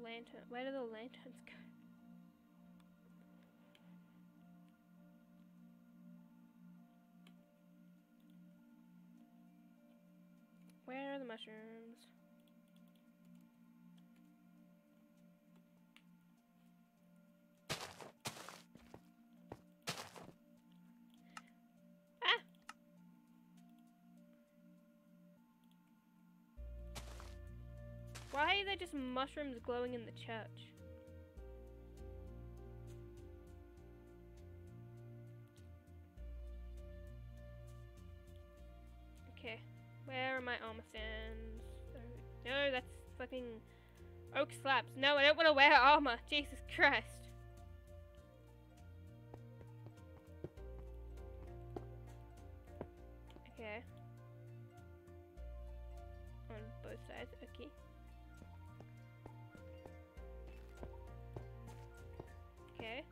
Lantern. Where do the lanterns go? Mushrooms? Ah! Why are there just mushrooms glowing in the church? That's oak slabs. No, I don't want to wear armor. Jesus Christ. Okay. On both sides, okay. Okay.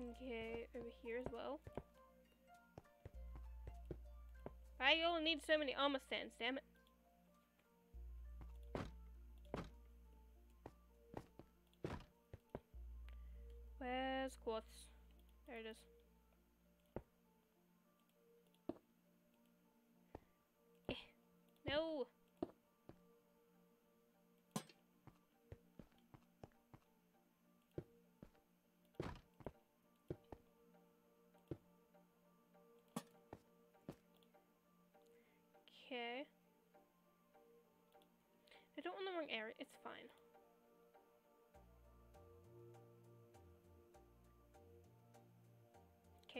Okay, over here as well. You all need so many armor stands, damn it. Where's quartz? There it is. Eh, No.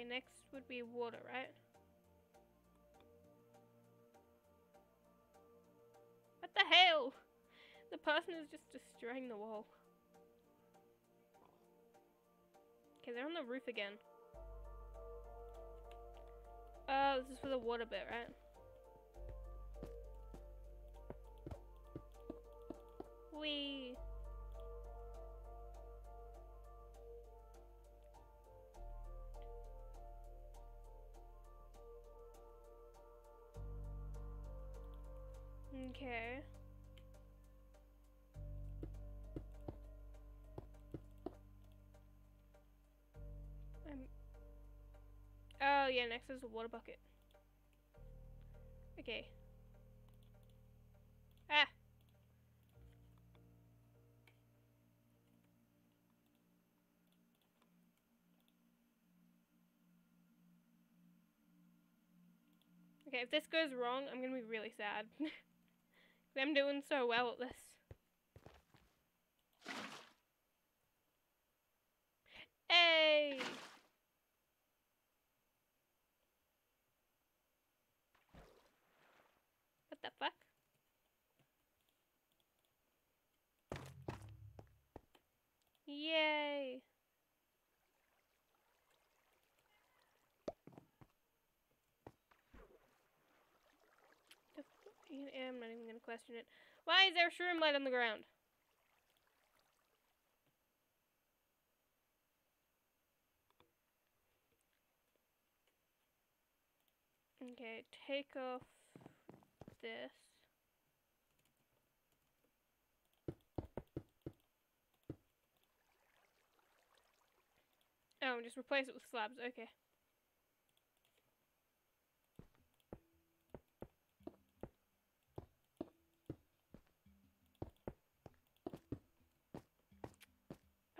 Next would be water, right? What the hell? The person is just destroying the wall. Okay, they're on the roof again. Oh, this is for the water bit, right? Wee. Okay. Oh yeah, next is a water bucket. Okay. Ah. Okay, if this goes wrong, I'm gonna be really sad. [laughs] I'm doing so well at this. Hey! What the fuck? Yay! The f- I'm not even gonna question it. Why is there shroom light on the ground? Okay, take off this. Oh, and just replace it with slabs. Okay.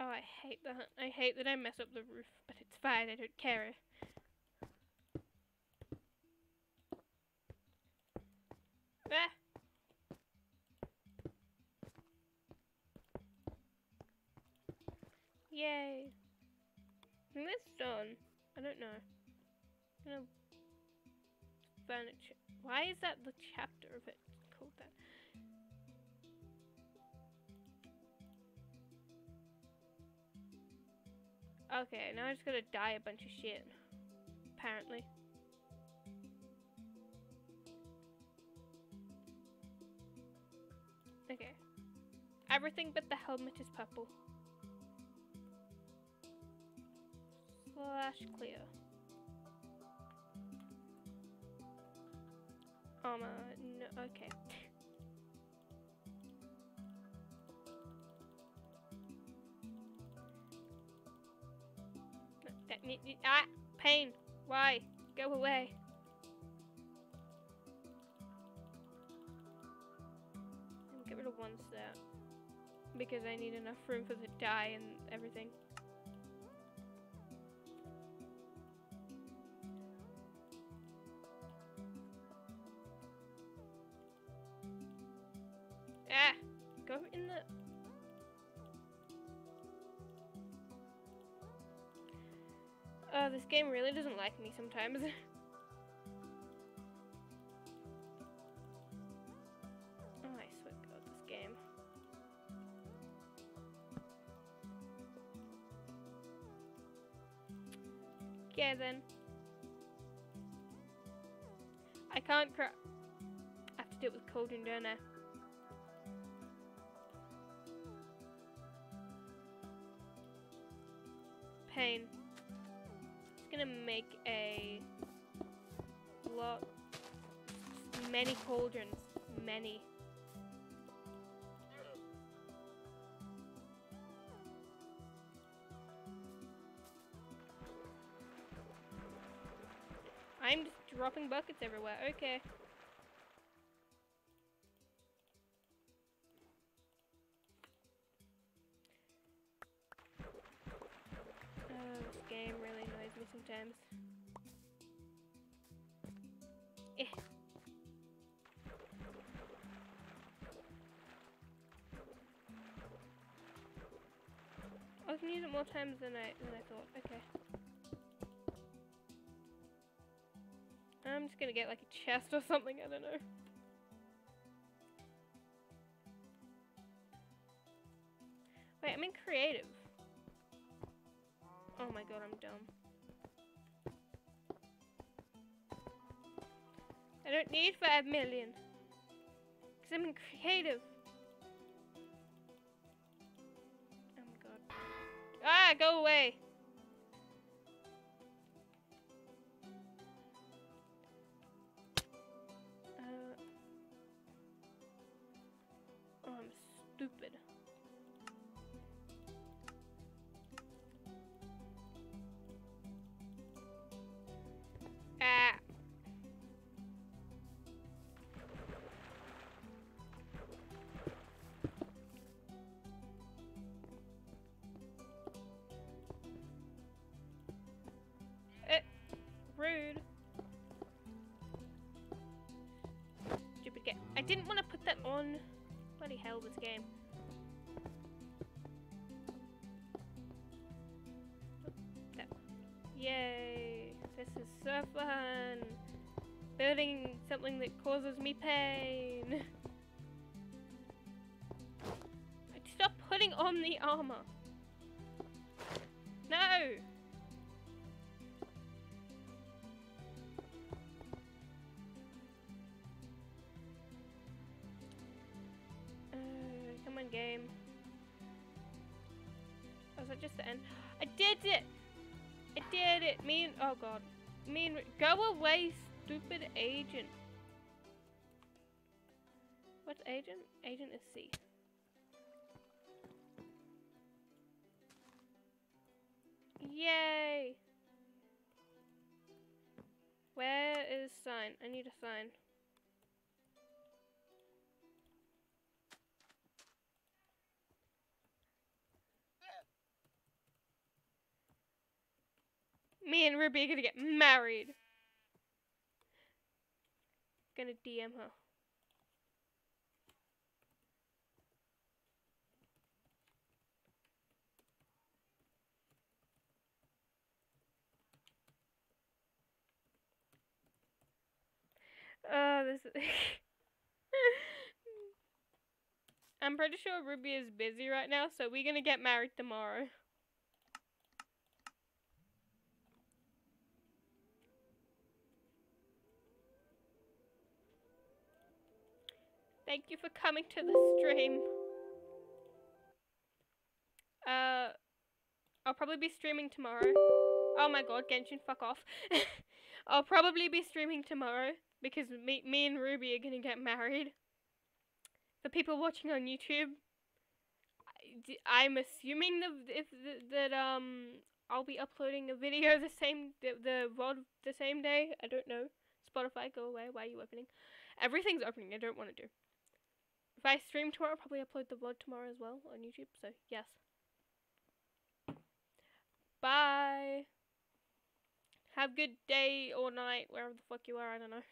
Oh, I hate that. I hate that I mess up the roof, but it's fine. I don't care. Ah! Yay! Think that's done. I don't know. I'm gonna furniture. Why is that the chapter of it called that? Okay, now I just gotta dye a bunch of shit. Apparently. Okay. Everything but the helmet is purple. Slash clear. Armor, no, okay. Ah, pain. Why? Go away. Get rid of one set. Because I need enough room for the dye and everything. This game really doesn't like me sometimes. [laughs] many cauldrons, many. I'm just dropping buckets everywhere. Okay. Times than I than I thought. Okay. I'm just gonna get like a chest or something. I don't know. Wait, I'm in creative. Oh my god, I'm dumb. I don't need 5 million. Because I'm in creative. Ah, go away. Hell, this game. Yay! This is so fun. Building something that causes me pain. [laughs] Stop putting on the armor. Away, stupid agent. What's agent? Agent is C. Yay! Where is sign? I need a sign. Me and Ruby are gonna get married. Gonna DM her. Oh, this is. [laughs] I'm pretty sure Ruby is busy right now, so we're gonna get married tomorrow. Thank you for coming to the stream. Uh, I'll probably be streaming tomorrow. Oh my god, Genshin, fuck off. [laughs] I'll probably be streaming tomorrow because me, me and Ruby are gonna get married. For people watching on YouTube, I, am assuming the, if the, that um I'll be uploading a video the same the the the same day. I don't know. Spotify, go away. Why are you opening? Everything's opening. I don't want to do. If I stream tomorrow, I'll probably upload the vlog tomorrow as well on YouTube. So yes. Bye. Have a good day or night, wherever the fuck you are. I don't know.